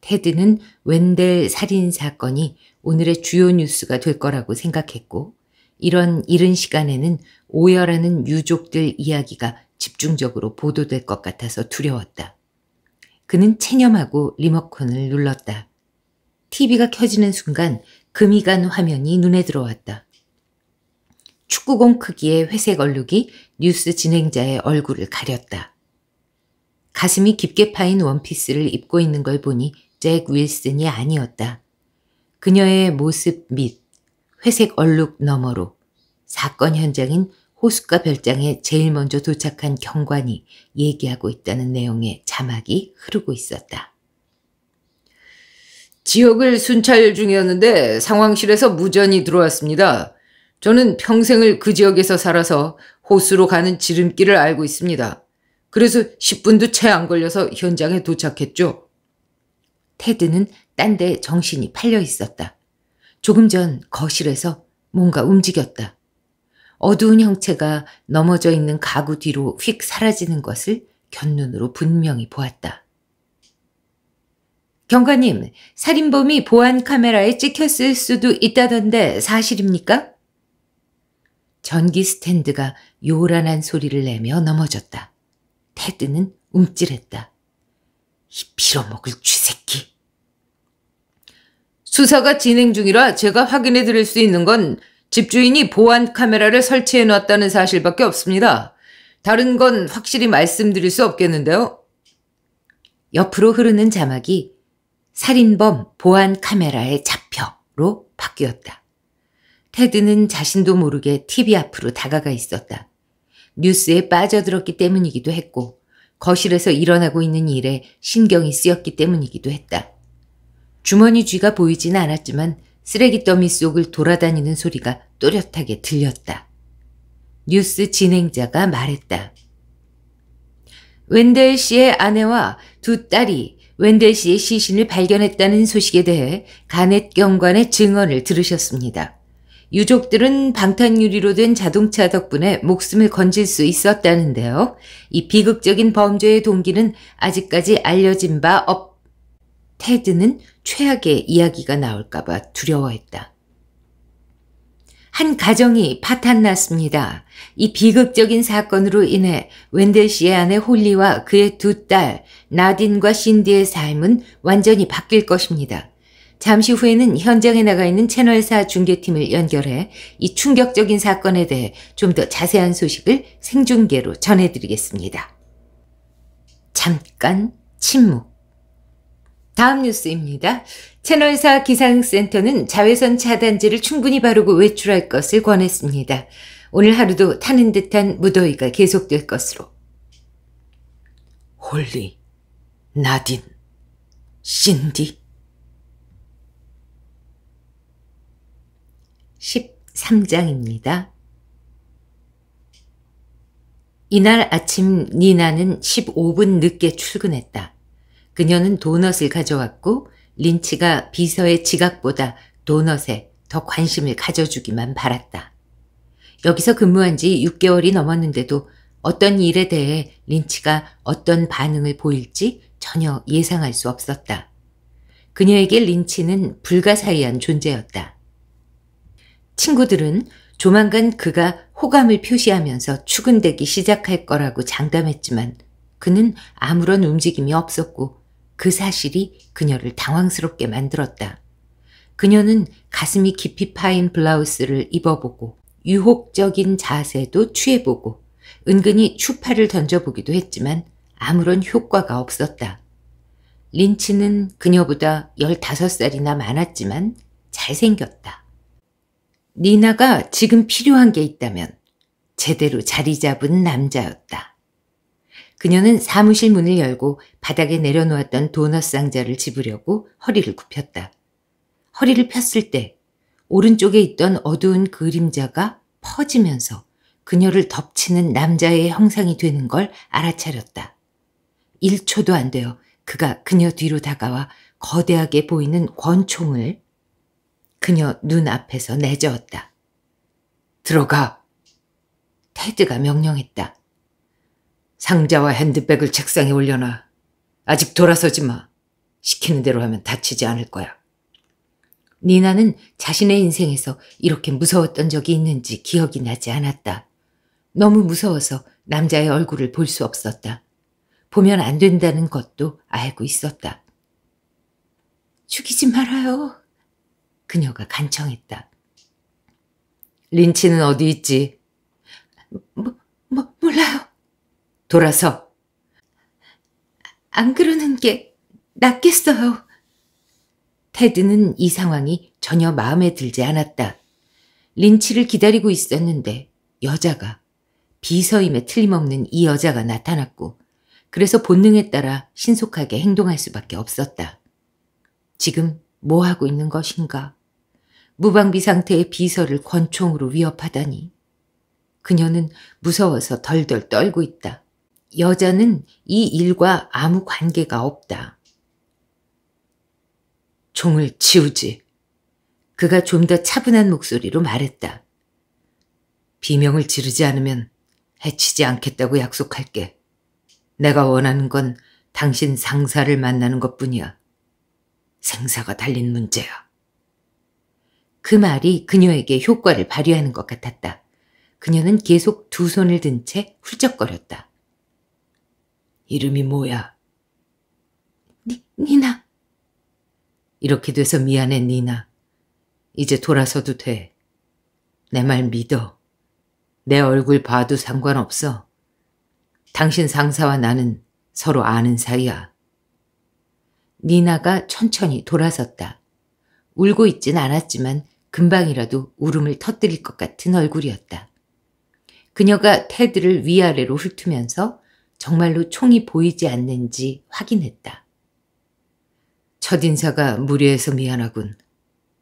테드는 웬델 살인 사건이 오늘의 주요 뉴스가 될 거라고 생각했고 이런 이른 시간에는 오열하는 유족들 이야기가 집중적으로 보도될 것 같아서 두려웠다. 그는 체념하고 리모컨을 눌렀다. TV가 켜지는 순간 금이 간 화면이 눈에 들어왔다. 축구공 크기의 회색 얼룩이 뉴스 진행자의 얼굴을 가렸다. 가슴이 깊게 파인 원피스를 입고 있는 걸 보니 잭 윌슨이 아니었다. 그녀의 모습 및 회색 얼룩 너머로 사건 현장인 호숫가 별장에 제일 먼저 도착한 경관이 얘기하고 있다는 내용의 자막이 흐르고 있었다.
지역을 순찰 중이었는데 상황실에서 무전이 들어왔습니다. 저는 평생을 그 지역에서 살아서 호수로 가는 지름길을 알고 있습니다. 그래서 10분도 채 안 걸려서 현장에 도착했죠.
테드는 딴 데 정신이 팔려 있었다. 조금 전 거실에서 뭔가 움직였다. 어두운 형체가 넘어져 있는 가구 뒤로 휙 사라지는 것을 견눈으로 분명히 보았다. 경관님, 살인범이 보안 카메라에 찍혔을 수도 있다던데 사실입니까? 전기 스탠드가 요란한 소리를 내며 넘어졌다. 테드는 움찔했다. 이 빌어먹을 쥐새끼.
수사가 진행 중이라 제가 확인해 드릴 수 있는 건 집주인이 보안 카메라를 설치해 놨다는 사실밖에 없습니다. 다른 건 확실히 말씀드릴 수 없겠는데요.
옆으로 흐르는 자막이 살인범 보안 카메라에 잡혀로 바뀌었다. 테드는 자신도 모르게 TV 앞으로 다가가 있었다. 뉴스에 빠져들었기 때문이기도 했고 거실에서 일어나고 있는 일에 신경이 쓰였기 때문이기도 했다. 주머니 쥐가 보이진 않았지만 쓰레기 더미 속을 돌아다니는 소리가 또렷하게 들렸다. 뉴스 진행자가 말했다. 웬델 씨의 아내와 두 딸이 웬델 씨의 시신을 발견했다는 소식에 대해 가넷 경관의 증언을 들으셨습니다. 유족들은 방탄유리로 된 자동차 덕분에 목숨을 건질 수 있었다는데요. 이 비극적인 범죄의 동기는 아직까지 알려진 바 없, 테드는 최악의 이야기가 나올까봐 두려워했다. 한 가정이 파탄났습니다. 이 비극적인 사건으로 인해 웬델 씨의 아내 홀리와 그의 두 딸 나딘과 신디의 삶은 완전히 바뀔 것입니다. 잠시 후에는 현장에 나가 있는 채널4 중계팀을 연결해 이 충격적인 사건에 대해 좀 더 자세한 소식을 생중계로 전해드리겠습니다. 잠깐 침묵. 다음 뉴스입니다. 채널4 기상센터는 자외선 차단제를 충분히 바르고 외출할 것을 권했습니다. 오늘 하루도 타는 듯한 무더위가 계속될 것으로.
홀리, 나딘, 신디.
13장입니다. 이날 아침 니나는 15분 늦게 출근했다. 그녀는 도넛을 가져왔고 린치가 비서의 지각보다 도넛에 더 관심을 가져주기만 바랐다. 여기서 근무한 지 6개월이 넘었는데도 어떤 일에 대해 린치가 어떤 반응을 보일지 전혀 예상할 수 없었다. 그녀에게 린치는 불가사의한 존재였다. 친구들은 조만간 그가 호감을 표시하면서 추근대기 시작할 거라고 장담했지만 그는 아무런 움직임이 없었고 그 사실이 그녀를 당황스럽게 만들었다. 그녀는 가슴이 깊이 파인 블라우스를 입어보고 유혹적인 자세도 취해보고 은근히 추파를 던져보기도 했지만 아무런 효과가 없었다. 린치는 그녀보다 15살이나 많았지만 잘생겼다. 니나가 지금 필요한 게 있다면 제대로 자리 잡은 남자였다. 그녀는 사무실 문을 열고 바닥에 내려놓았던 도넛 상자를 집으려고 허리를 굽혔다. 허리를 폈을 때 오른쪽에 있던 어두운 그림자가 퍼지면서 그녀를 덮치는 남자의 형상이 되는 걸 알아차렸다. 1초도 안 되어 그가 그녀 뒤로 다가와 거대하게 보이는 권총을 그녀 눈앞에서 내저었다. 들어가. 테드가 명령했다. 상자와 핸드백을 책상에 올려놔. 아직 돌아서지 마. 시키는 대로 하면 다치지 않을 거야. 니나는 자신의 인생에서 이렇게 무서웠던 적이 있는지 기억이 나지 않았다. 너무 무서워서 남자의 얼굴을 볼 수 없었다. 보면 안 된다는 것도 알고 있었다. 죽이지 말아요. 그녀가 간청했다. 린치는 어디 있지? 뭐, 뭐, 몰라요. 돌아서. 안 그러는 게 낫겠어요. 테드는 이 상황이 전혀 마음에 들지 않았다. 린치를 기다리고 있었는데 여자가 비서임에 틀림없는 이 여자가 나타났고 그래서 본능에 따라 신속하게 행동할 수밖에 없었다. 지금 뭐 하고 있는 것인가? 무방비 상태의 비서를 권총으로 위협하다니. 그녀는 무서워서 덜덜 떨고 있다. 여자는 이 일과 아무 관계가 없다. 종을 치우지. 그가 좀 더 차분한 목소리로 말했다. 비명을 지르지 않으면 해치지 않겠다고 약속할게. 내가 원하는 건 당신 상사를 만나는 것 뿐이야. 생사가 달린 문제야. 그 말이 그녀에게 효과를 발휘하는 것 같았다. 그녀는 계속 두 손을 든 채 훌쩍거렸다. 이름이 뭐야? 니, 니나. 이렇게 돼서 미안해, 니나. 이제 돌아서도 돼. 내 말 믿어. 내 얼굴 봐도 상관없어. 당신 상사와 나는 서로 아는 사이야. 니나가 천천히 돌아섰다. 울고 있진 않았지만 금방이라도 울음을 터뜨릴 것 같은 얼굴이었다. 그녀가 테드를 위아래로 훑으면서 정말로 총이 보이지 않는지 확인했다. 첫 인사가 무례해서 미안하군.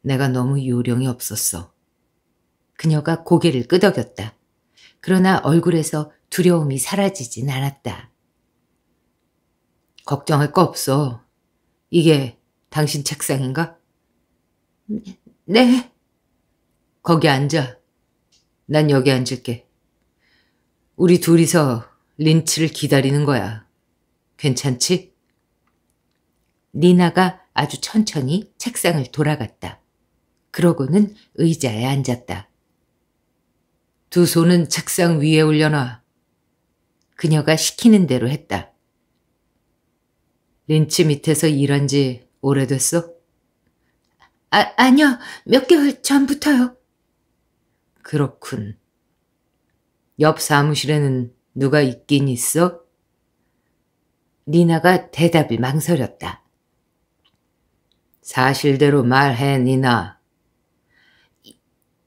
내가 너무 요령이 없었어. 그녀가 고개를 끄덕였다. 그러나 얼굴에서 두려움이 사라지진 않았다. 걱정할 거 없어. 이게 당신 책상인가? 네. 거기 앉아. 난 여기 앉을게. 우리 둘이서 린치를 기다리는 거야. 괜찮지? 니나가 아주 천천히 책상을 돌아갔다. 그러고는 의자에 앉았다. 두 손은 책상 위에 올려놔. 그녀가 시키는 대로 했다. 린치 밑에서 일한 지 오래됐어? 아, 아니요. 몇 개월 전부터요. 그렇군. 옆 사무실에는 누가 있긴 있어? 니나가 대답을 망설였다. 사실대로 말해, 니나.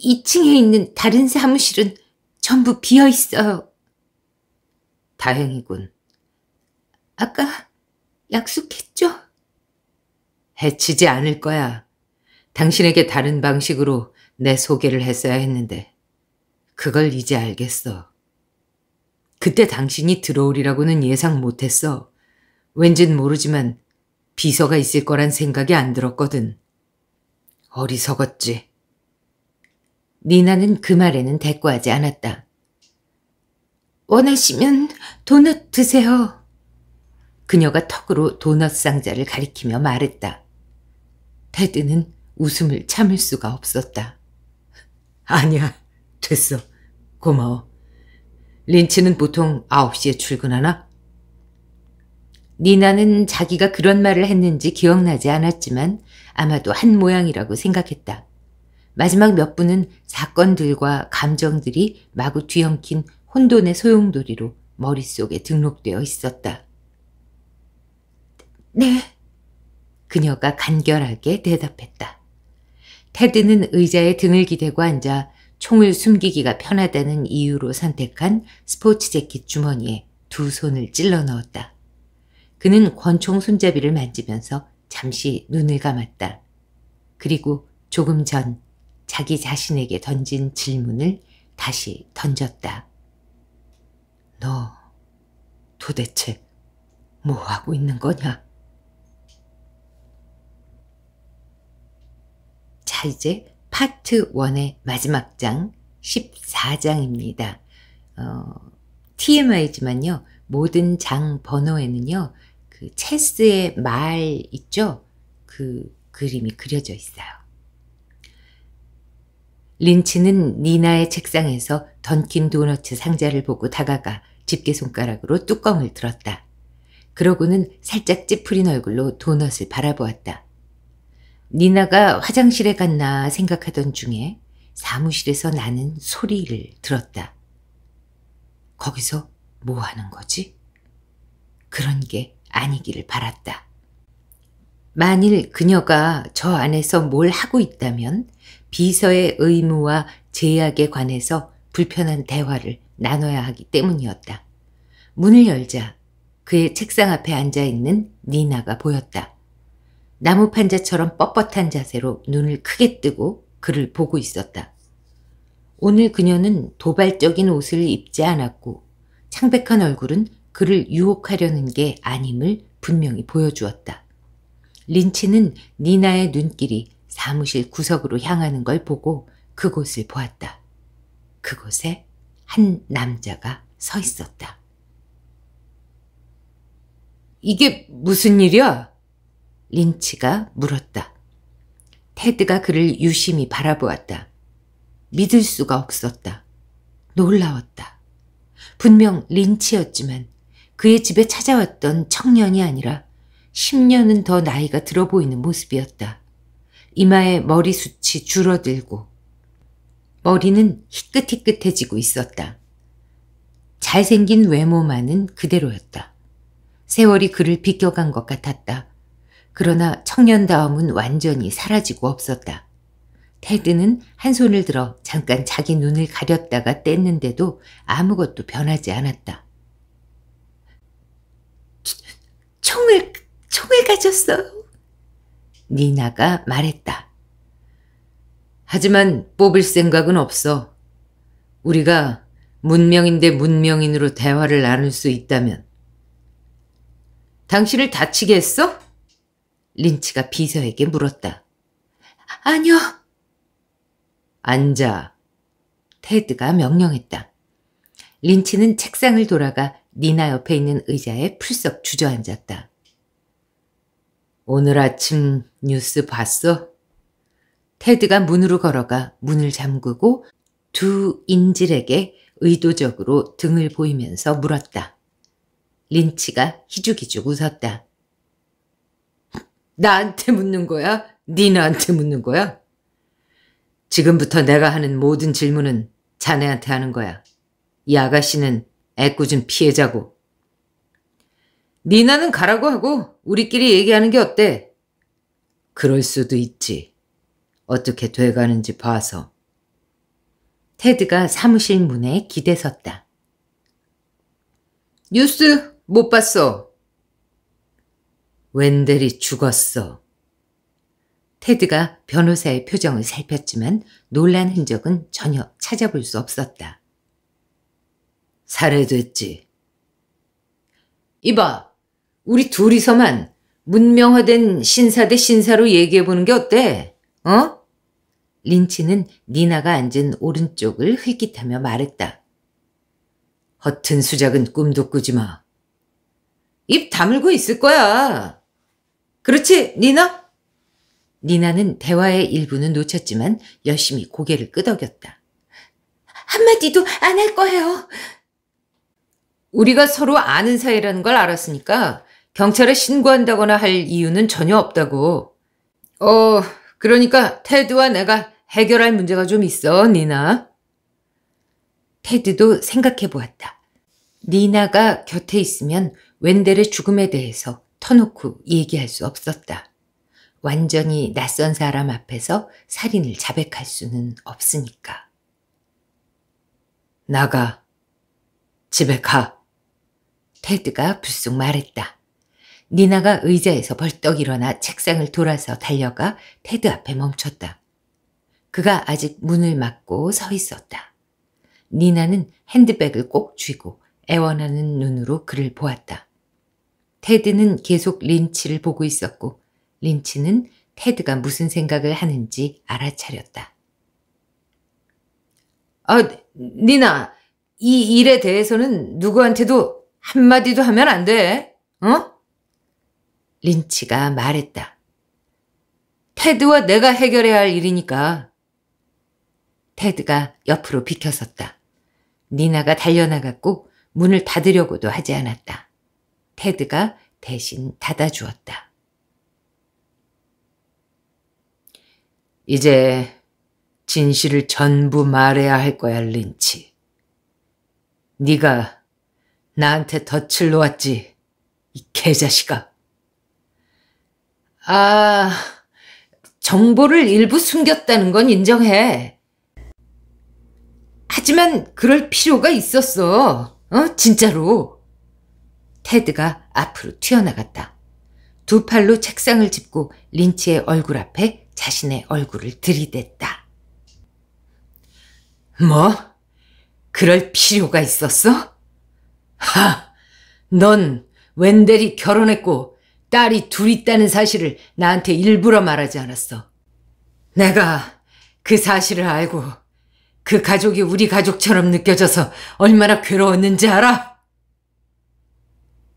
2층에 있는 다른 사무실은 전부 비어 있어요. 다행이군. 아까 약속했죠? 해치지 않을 거야. 당신에게 다른 방식으로 내 소개를 했어야 했는데 그걸 이제 알겠어. 그때 당신이 들어오리라고는 예상 못했어. 왠진 모르지만 비서가 있을 거란 생각이 안 들었거든. 어리석었지. 니나는 그 말에는 대꾸하지 않았다. 원하시면 도넛 드세요. 그녀가 턱으로 도넛 상자를 가리키며 말했다. 테드는 웃음을 참을 수가 없었다.
아니야, 됐어. 고마워. 린치는 보통 9시에 출근하나?
니나는 자기가 그런 말을 했는지 기억나지 않았지만 아마도 한 모양이라고 생각했다. 마지막 몇 분은 사건들과 감정들이 마구 뒤엉킨 혼돈의 소용돌이로 머릿속에 등록되어 있었다. 네. 그녀가 간결하게 대답했다. 테드는 의자에 등을 기대고 앉아 총을 숨기기가 편하다는 이유로 선택한 스포츠 재킷 주머니에 두 손을 찔러 넣었다. 그는 권총 손잡이를 만지면서 잠시 눈을 감았다. 그리고 조금 전 자기 자신에게 던진 질문을 다시 던졌다. 너 도대체 뭐 하고 있는 거냐? 자, 이제 파트 1의 마지막 장 14장입니다. 어, TMI지만요. 모든 장 번호에는요. 그 체스의 말 있죠? 그 그림이 그려져 있어요. 린치는 니나의 책상에서 던킨 도너츠 상자를 보고 다가가 집게 손가락으로 뚜껑을 들었다. 그러고는 살짝 찌푸린 얼굴로 도넛을 바라보았다. 니나가 화장실에 갔나 생각하던 중에 사무실에서 나는 소리를 들었다. 거기서 뭐 하는 거지? 그런 게 아니기를 바랐다. 만일 그녀가 저 안에서 뭘 하고 있다면 비서의 의무와 제약에 관해서 불편한 대화를 나눠야 하기 때문이었다. 문을 열자 그의 책상 앞에 앉아 있는 니나가 보였다. 나무 판자처럼 뻣뻣한 자세로 눈을 크게 뜨고 그를 보고 있었다. 오늘 그녀는 도발적인 옷을 입지 않았고 창백한 얼굴은 그를 유혹하려는 게 아님을 분명히 보여주었다. 린치는 니나의 눈길이 사무실 구석으로 향하는 걸 보고 그곳을 보았다. 그곳에 한 남자가 서 있었다. 이게 무슨 일이야? 린치가 물었다. 테드가 그를 유심히 바라보았다. 믿을 수가 없었다. 놀라웠다. 분명 린치였지만 그의 집에 찾아왔던 청년이 아니라 10년은 더 나이가 들어 보이는 모습이었다. 이마에 머리숱이 줄어들고 머리는 희끗희끗해지고 있었다. 잘생긴 외모만은 그대로였다. 세월이 그를 비껴간 것 같았다. 그러나 청년다움은 완전히 사라지고 없었다. 테드는 한 손을 들어 잠깐 자기 눈을 가렸다가 뗐는데도 아무것도 변하지 않았다. 총을, 총을 가졌어. 니나가 말했다. 하지만 뽑을 생각은 없어. 우리가 문명인대 문명인으로 대화를 나눌 수 있다면. 당신을 다치게 했어? 린치가 비서에게 물었다. 아니요. 앉아. 테드가 명령했다. 린치는 책상을 돌아가 니나 옆에 있는 의자에 풀썩 주저앉았다. 오늘 아침 뉴스 봤어? 테드가 문으로 걸어가 문을 잠그고 두 인질에게 의도적으로 등을 보이면서 물었다. 린치가 희죽희죽 웃었다. 나한테 묻는 거야? 니나한테 묻는 거야? 지금부터 내가 하는 모든 질문은 자네한테 하는 거야. 이 아가씨는 애꿎은 피해자고. 니나는 가라고 하고 우리끼리 얘기하는 게 어때? 그럴 수도 있지. 어떻게 돼가는지 봐서. 테드가 사무실 문에 기대 섰다. 뉴스 못 봤어. 웬델이 죽었어. 테드가 변호사의 표정을 살폈지만 놀란 흔적은 전혀 찾아볼 수 없었다. 살해됐지. 이봐, 우리 둘이서만 문명화된 신사 대 신사로 얘기해보는 게 어때? 어? 린치는 니나가 앉은 오른쪽을 흘깃하며 말했다. 허튼 수작은 꿈도 꾸지 마. 입 다물고 있을 거야. 그렇지, 니나? 니나는 대화의 일부는 놓쳤지만 열심히 고개를 끄덕였다. 한마디도 안 할 거예요.
우리가 서로 아는 사이라는 걸 알았으니까 경찰에 신고한다거나 할 이유는 전혀 없다고. 어, 그러니까 테드와 내가 해결할 문제가 좀 있어, 니나.
테드도 생각해 보았다. 니나가 곁에 있으면 웬델의 죽음에 대해서 터놓고 얘기할 수 없었다. 완전히 낯선 사람 앞에서 살인을 자백할 수는 없으니까.
나가. 집에 가.
테드가 불쑥 말했다. 니나가 의자에서 벌떡 일어나 책상을 돌아서 달려가 테드 앞에 멈췄다. 그가 아직 문을 막고 서 있었다. 니나는 핸드백을 꼭 쥐고 애원하는 눈으로 그를 보았다. 테드는 계속 린치를 보고 있었고 린치는 테드가 무슨 생각을 하는지 알아차렸다.
아, 니나, 이 일에 대해서는 누구한테도 한마디도 하면 안 돼, 어?
린치가 말했다.
테드와 내가 해결해야 할 일이니까.
테드가 옆으로 비켜섰다. 니나가 달려나갔고 문을 닫으려고도 하지 않았다. 테드가 대신 닫아주었다.
이제 진실을 전부 말해야 할 거야, 린치. 네가 나한테 덫을 놓았지, 이 개자식아. 아, 정보를 일부 숨겼다는 건 인정해. 하지만 그럴 필요가 있었어. 어? 진짜로.
테드가 앞으로 튀어나갔다. 두 팔로 책상을 짚고 린치의 얼굴 앞에 자신의 얼굴을 들이댔다.
뭐? 그럴 필요가 있었어? 하, 넌 웬델이 결혼했고 딸이 둘 있다는 사실을 나한테 일부러 말하지 않았어. 내가 그 사실을 알고 그 가족이 우리 가족처럼 느껴져서 얼마나 괴로웠는지 알아?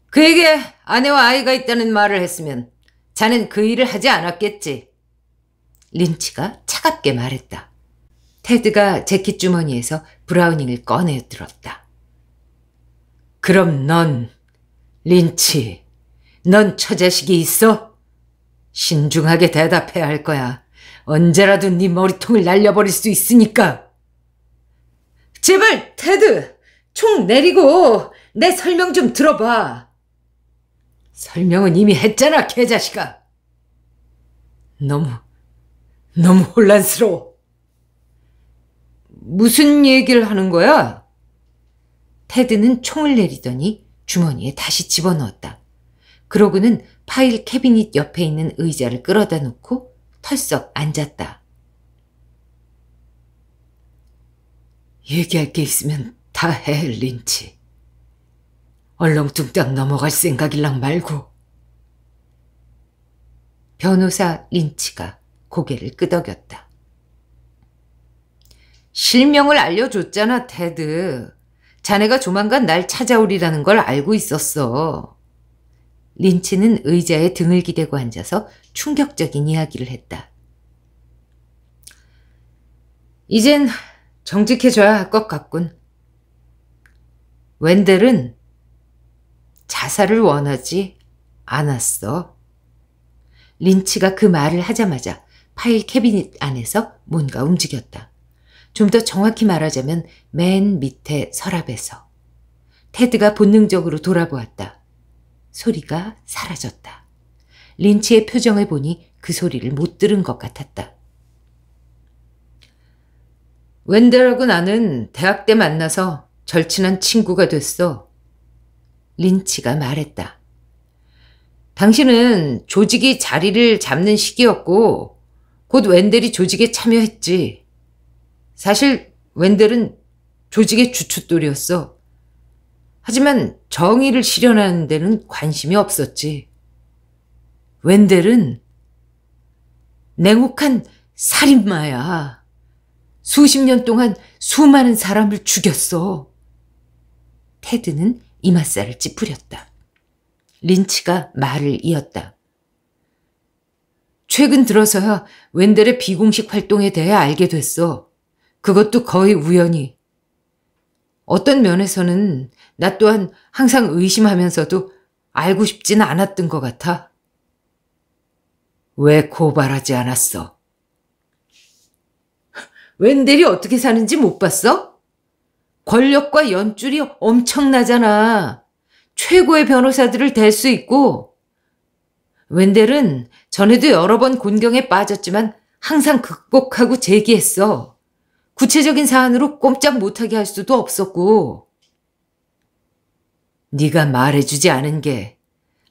그에게 아내와 아이가 있다는 말을 했으면 자넨 그 일을 하지 않았겠지.
린치가 차갑게 말했다. 테드가 재킷 주머니에서 브라우닝을 꺼내 들었다.
그럼 넌, 린치, 넌 처자식이 있어? 신중하게 대답해야 할 거야. 언제라도 네 머리통을 날려버릴 수 있으니까. 제발, 테드! 총 내리고 내 설명 좀 들어봐. 설명은 이미 했잖아, 개자식아. 너무, 너무 혼란스러워. 무슨 얘기를 하는 거야?
테드는 총을 내리더니 주머니에 다시 집어넣었다. 그러고는 파일 캐비닛 옆에 있는 의자를 끌어다 놓고 털썩 앉았다.
얘기할 게 있으면 다 해, 린치. 얼렁뚱땅 넘어갈 생각일랑 말고.
변호사 린치가 고개를 끄덕였다.
실명을 알려줬잖아, 테드. 자네가 조만간 날 찾아오리라는 걸 알고 있었어.
린치는 의자에 등을 기대고 앉아서 충격적인 이야기를 했다.
이젠 정직해져야 할 것 같군. 웬델은 자살을 원하지 않았어.
린치가 그 말을 하자마자 파일 캐비닛 안에서 뭔가 움직였다. 좀 더 정확히 말하자면 맨 밑에 서랍에서. 테드가 본능적으로 돌아보았다. 소리가 사라졌다. 린치의 표정을 보니 그 소리를 못 들은 것 같았다.
웬델하고 나는 대학 때 만나서 절친한 친구가 됐어.
린치가 말했다.
당신은 조직이 자리를 잡는 시기였고, 곧 웬델이 조직에 참여했지. 사실 웬델은 조직의 주춧돌이었어. 하지만 정의를 실현하는 데는 관심이 없었지. 웬델은 냉혹한 살인마야. 수십 년 동안 수많은 사람을 죽였어.
테드는 이맛살을 찌푸렸다. 린치가 말을 이었다.
최근 들어서야 웬델의 비공식 활동에 대해 알게 됐어. 그것도 거의 우연히. 어떤 면에서는 나 또한 항상 의심하면서도 알고 싶지는 않았던 것 같아. 왜 고발하지 않았어? 웬델이 어떻게 사는지 못 봤어? 권력과 연줄이 엄청나잖아. 최고의 변호사들을 댈 수 있고, 웬델은 전에도 여러 번 곤경에 빠졌지만 항상 극복하고 재기했어. 구체적인 사안으로 꼼짝 못하게 할 수도 없었고. 네가 말해주지 않은 게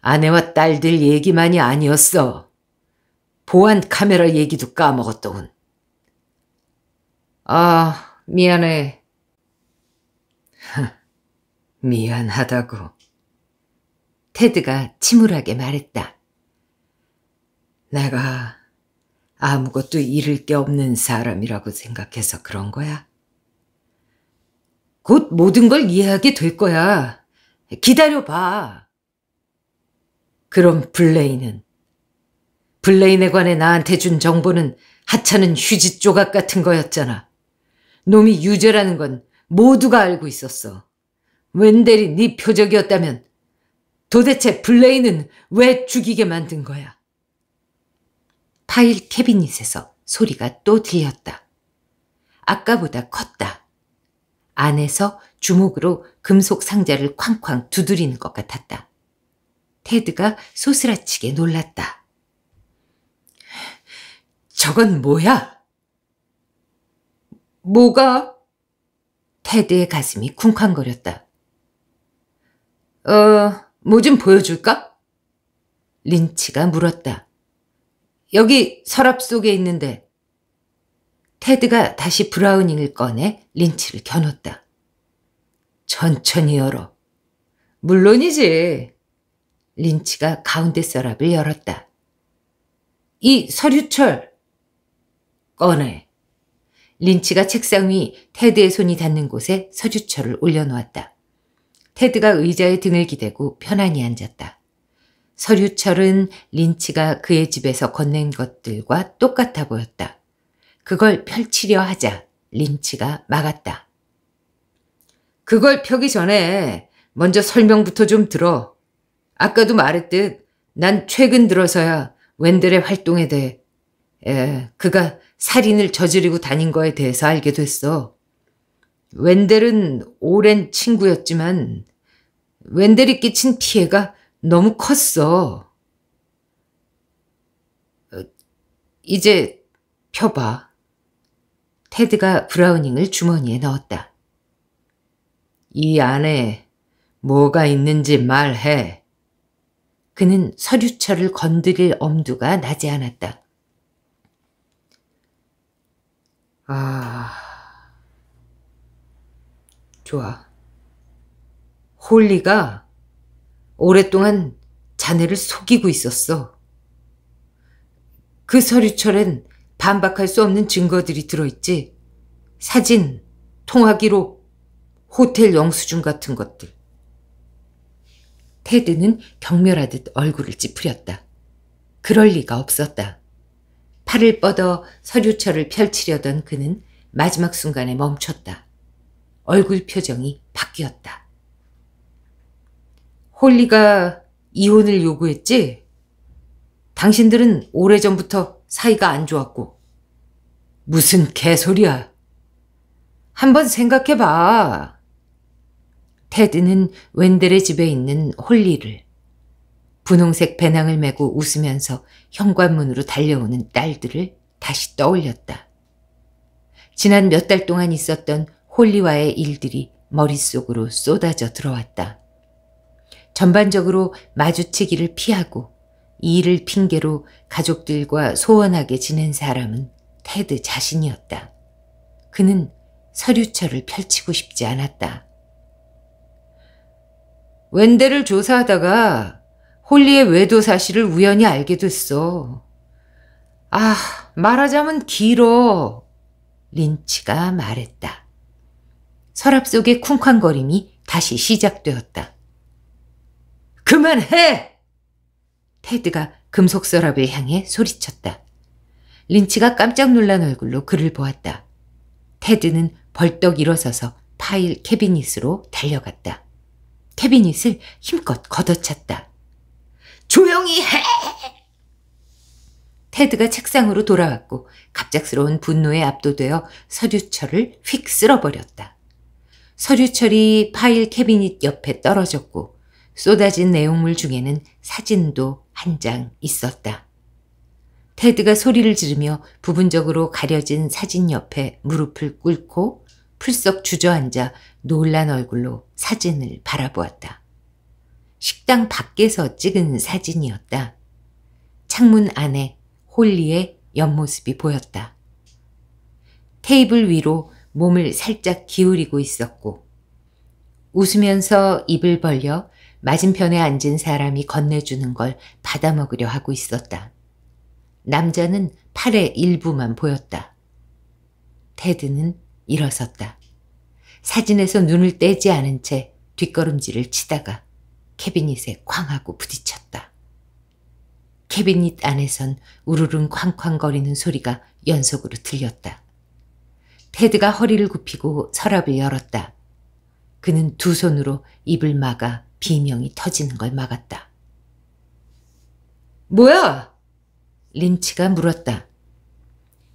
아내와 딸들 얘기만이 아니었어. 보안 카메라 얘기도 까먹었더군. 아, 미안해. 미안하다고.
테드가 침울하게 말했다.
내가 아무것도 잃을 게 없는 사람이라고 생각해서 그런 거야. 곧 모든 걸 이해하게 될 거야. 기다려봐. 그럼 블레인은? 블레인에 관해 나한테 준 정보는 하찮은 휴지 조각 같은 거였잖아. 놈이 유죄라는 건 모두가 알고 있었어. 웬델이 네 표적이었다면 도대체 블레인은 왜 죽이게 만든 거야?
파일 캐비닛에서 소리가 또 들렸다. 아까보다 컸다. 안에서 주먹으로 금속 상자를 쾅쾅 두드리는 것 같았다. 테드가 소스라치게 놀랐다.
저건 뭐야? 뭐가?
테드의 가슴이 쿵쾅거렸다.
어, 뭐 좀 보여줄까?
린치가 물었다.
여기 서랍 속에 있는데.
테드가 다시 브라우닝을 꺼내 린치를 겨눴다.
천천히 열어. 물론이지.
린치가 가운데 서랍을 열었다.
이 서류철. 꺼내.
린치가 책상 위 테드의 손이 닿는 곳에 서류철을 올려놓았다. 테드가 의자에 등을 기대고 편안히 앉았다. 서류철은 린치가 그의 집에서 건넨 것들과 똑같아 보였다. 그걸 펼치려 하자 린치가 막았다.
그걸 펴기 전에 먼저 설명부터 좀 들어. 아까도 말했듯 난 최근 들어서야 웬델의 활동에 대해 에, 그가 살인을 저지르고 다닌 거에 대해서 알게 됐어. 웬델은 오랜 친구였지만 웬델이 끼친 피해가 너무 컸어. 어, 이제 펴봐.
테드가 브라우닝을 주머니에 넣었다.
이 안에 뭐가 있는지 말해.
그는 서류철을 건드릴 엄두가 나지 않았다.
아, 좋아. 홀리가 오랫동안 자네를 속이고 있었어. 그 서류철엔 반박할 수 없는 증거들이 들어있지. 사진, 통화 기록, 호텔 영수증 같은 것들.
테드는 경멸하듯 얼굴을 찌푸렸다. 그럴 리가 없었다. 팔을 뻗어 서류철을 펼치려던 그는 마지막 순간에 멈췄다. 얼굴 표정이 바뀌었다.
홀리가 이혼을 요구했지? 당신들은 오래전부터 사이가 안 좋았고. 무슨 개소리야. 한번 생각해봐.
테드는 웬델의 집에 있는 홀리를 분홍색 배낭을 메고 웃으면서 현관문으로 달려오는 딸들을 다시 떠올렸다. 지난 몇 달 동안 있었던 홀리와의 일들이 머릿속으로 쏟아져 들어왔다. 전반적으로 마주치기를 피하고 이 일을 핑계로 가족들과 소원하게 지낸 사람은 테드 자신이었다. 그는 서류철을 펼치고 싶지 않았다.
웬델을 조사하다가 홀리의 외도 사실을 우연히 알게 됐어. 아, 말하자면 길어.
린치가 말했다. 서랍 속의 쿵쾅거림이 다시 시작되었다.
그만해!
테드가 금속 서랍을 향해 소리쳤다. 린치가 깜짝 놀란 얼굴로 그를 보았다. 테드는 벌떡 일어서서 파일 캐비닛으로 달려갔다. 캐비닛을 힘껏 걷어찼다. 조용히 해! 테드가 책상으로 돌아왔고 갑작스러운 분노에 압도되어 서류철을 휙 쓸어버렸다. 서류철이 파일 캐비닛 옆에 떨어졌고 쏟아진 내용물 중에는 사진도 한 장 있었다. 테드가 소리를 지르며 부분적으로 가려진 사진 옆에 무릎을 꿇고 풀썩 주저앉아 놀란 얼굴로 사진을 바라보았다. 식당 밖에서 찍은 사진이었다. 창문 안에 홀리의 옆모습이 보였다. 테이블 위로 몸을 살짝 기울이고 있었고 웃으면서 입을 벌려 맞은편에 앉은 사람이 건네주는 걸 받아먹으려 하고 있었다. 남자는 팔의 일부만 보였다. 테드는 일어섰다. 사진에서 눈을 떼지 않은 채 뒷걸음질을 치다가 캐비닛에 쾅 하고 부딪혔다. 캐비닛 안에선 우르릉 쾅쾅거리는 소리가 연속으로 들렸다. 테드가 허리를 굽히고 서랍을 열었다. 그는 두 손으로 입을 막아 비명이 터지는 걸 막았다.
뭐야?
린치가 물었다.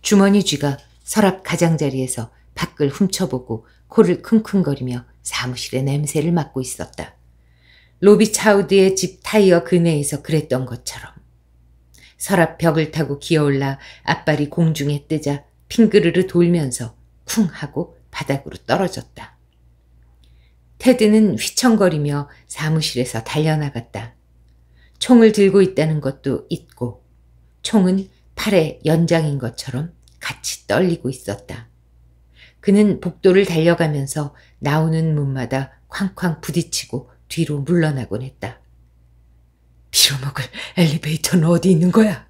주머니 쥐가 서랍 가장자리에서 밖을 훔쳐보고 코를 킁킁거리며 사무실의 냄새를 맡고 있었다. 로비 차우드의 집 타이어 근해에서 그랬던 것처럼. 서랍 벽을 타고 기어올라 앞발이 공중에 뜨자 핑그르르 돌면서 쿵 하고 바닥으로 떨어졌다. 테드는 휘청거리며 사무실에서 달려나갔다. 총을 들고 있다는 것도 잊고 총은 팔의 연장인 것처럼 같이 떨리고 있었다. 그는 복도를 달려가면서 나오는 문마다 쾅쾅 부딪히고 뒤로 물러나곤 했다. 빌어먹을 엘리베이터는 어디 있는 거야?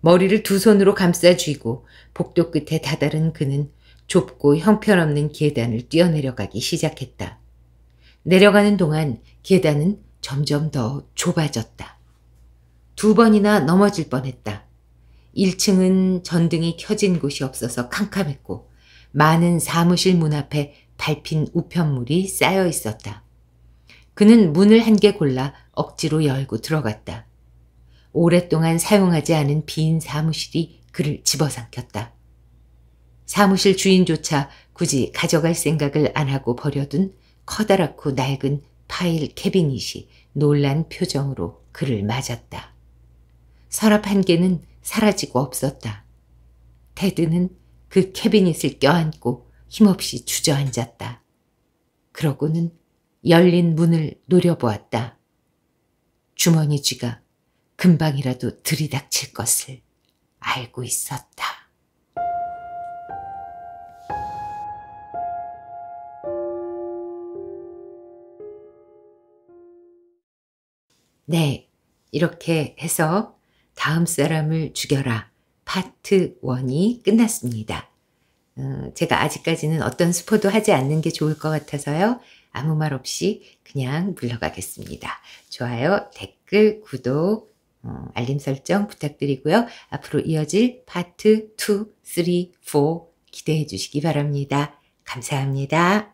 머리를 두 손으로 감싸 쥐고 복도 끝에 다다른 그는 좁고 형편없는 계단을 뛰어내려가기 시작했다. 내려가는 동안 계단은 점점 더 좁아졌다. 두 번이나 넘어질 뻔했다. 1층은 전등이 켜진 곳이 없어서 캄캄했고 많은 사무실 문 앞에 밟힌 우편물이 쌓여 있었다. 그는 문을 한 개 골라 억지로 열고 들어갔다. 오랫동안 사용하지 않은 빈 사무실이 그를 집어삼켰다. 사무실 주인조차 굳이 가져갈 생각을 안 하고 버려둔 커다랗고 낡은 파일 캐비닛이 놀란 표정으로 그를 맞았다. 서랍 한 개는 사라지고 없었다. 테드는 그 캐비닛을 껴안고 힘없이 주저앉았다. 그러고는 열린 문을 노려보았다. 주머니 쥐가 금방이라도 들이닥칠 것을 알고 있었다. 네, 이렇게 해서 다음 사람을 죽여라 파트 1이 끝났습니다. 어, 제가 아직까지는 어떤 스포도 하지 않는 게 좋을 것 같아서요. 아무 말 없이 그냥 물러가겠습니다. 좋아요, 댓글, 구독, 어, 알림 설정 부탁드리고요. 앞으로 이어질 파트 2, 3, 4 기대해 주시기 바랍니다. 감사합니다.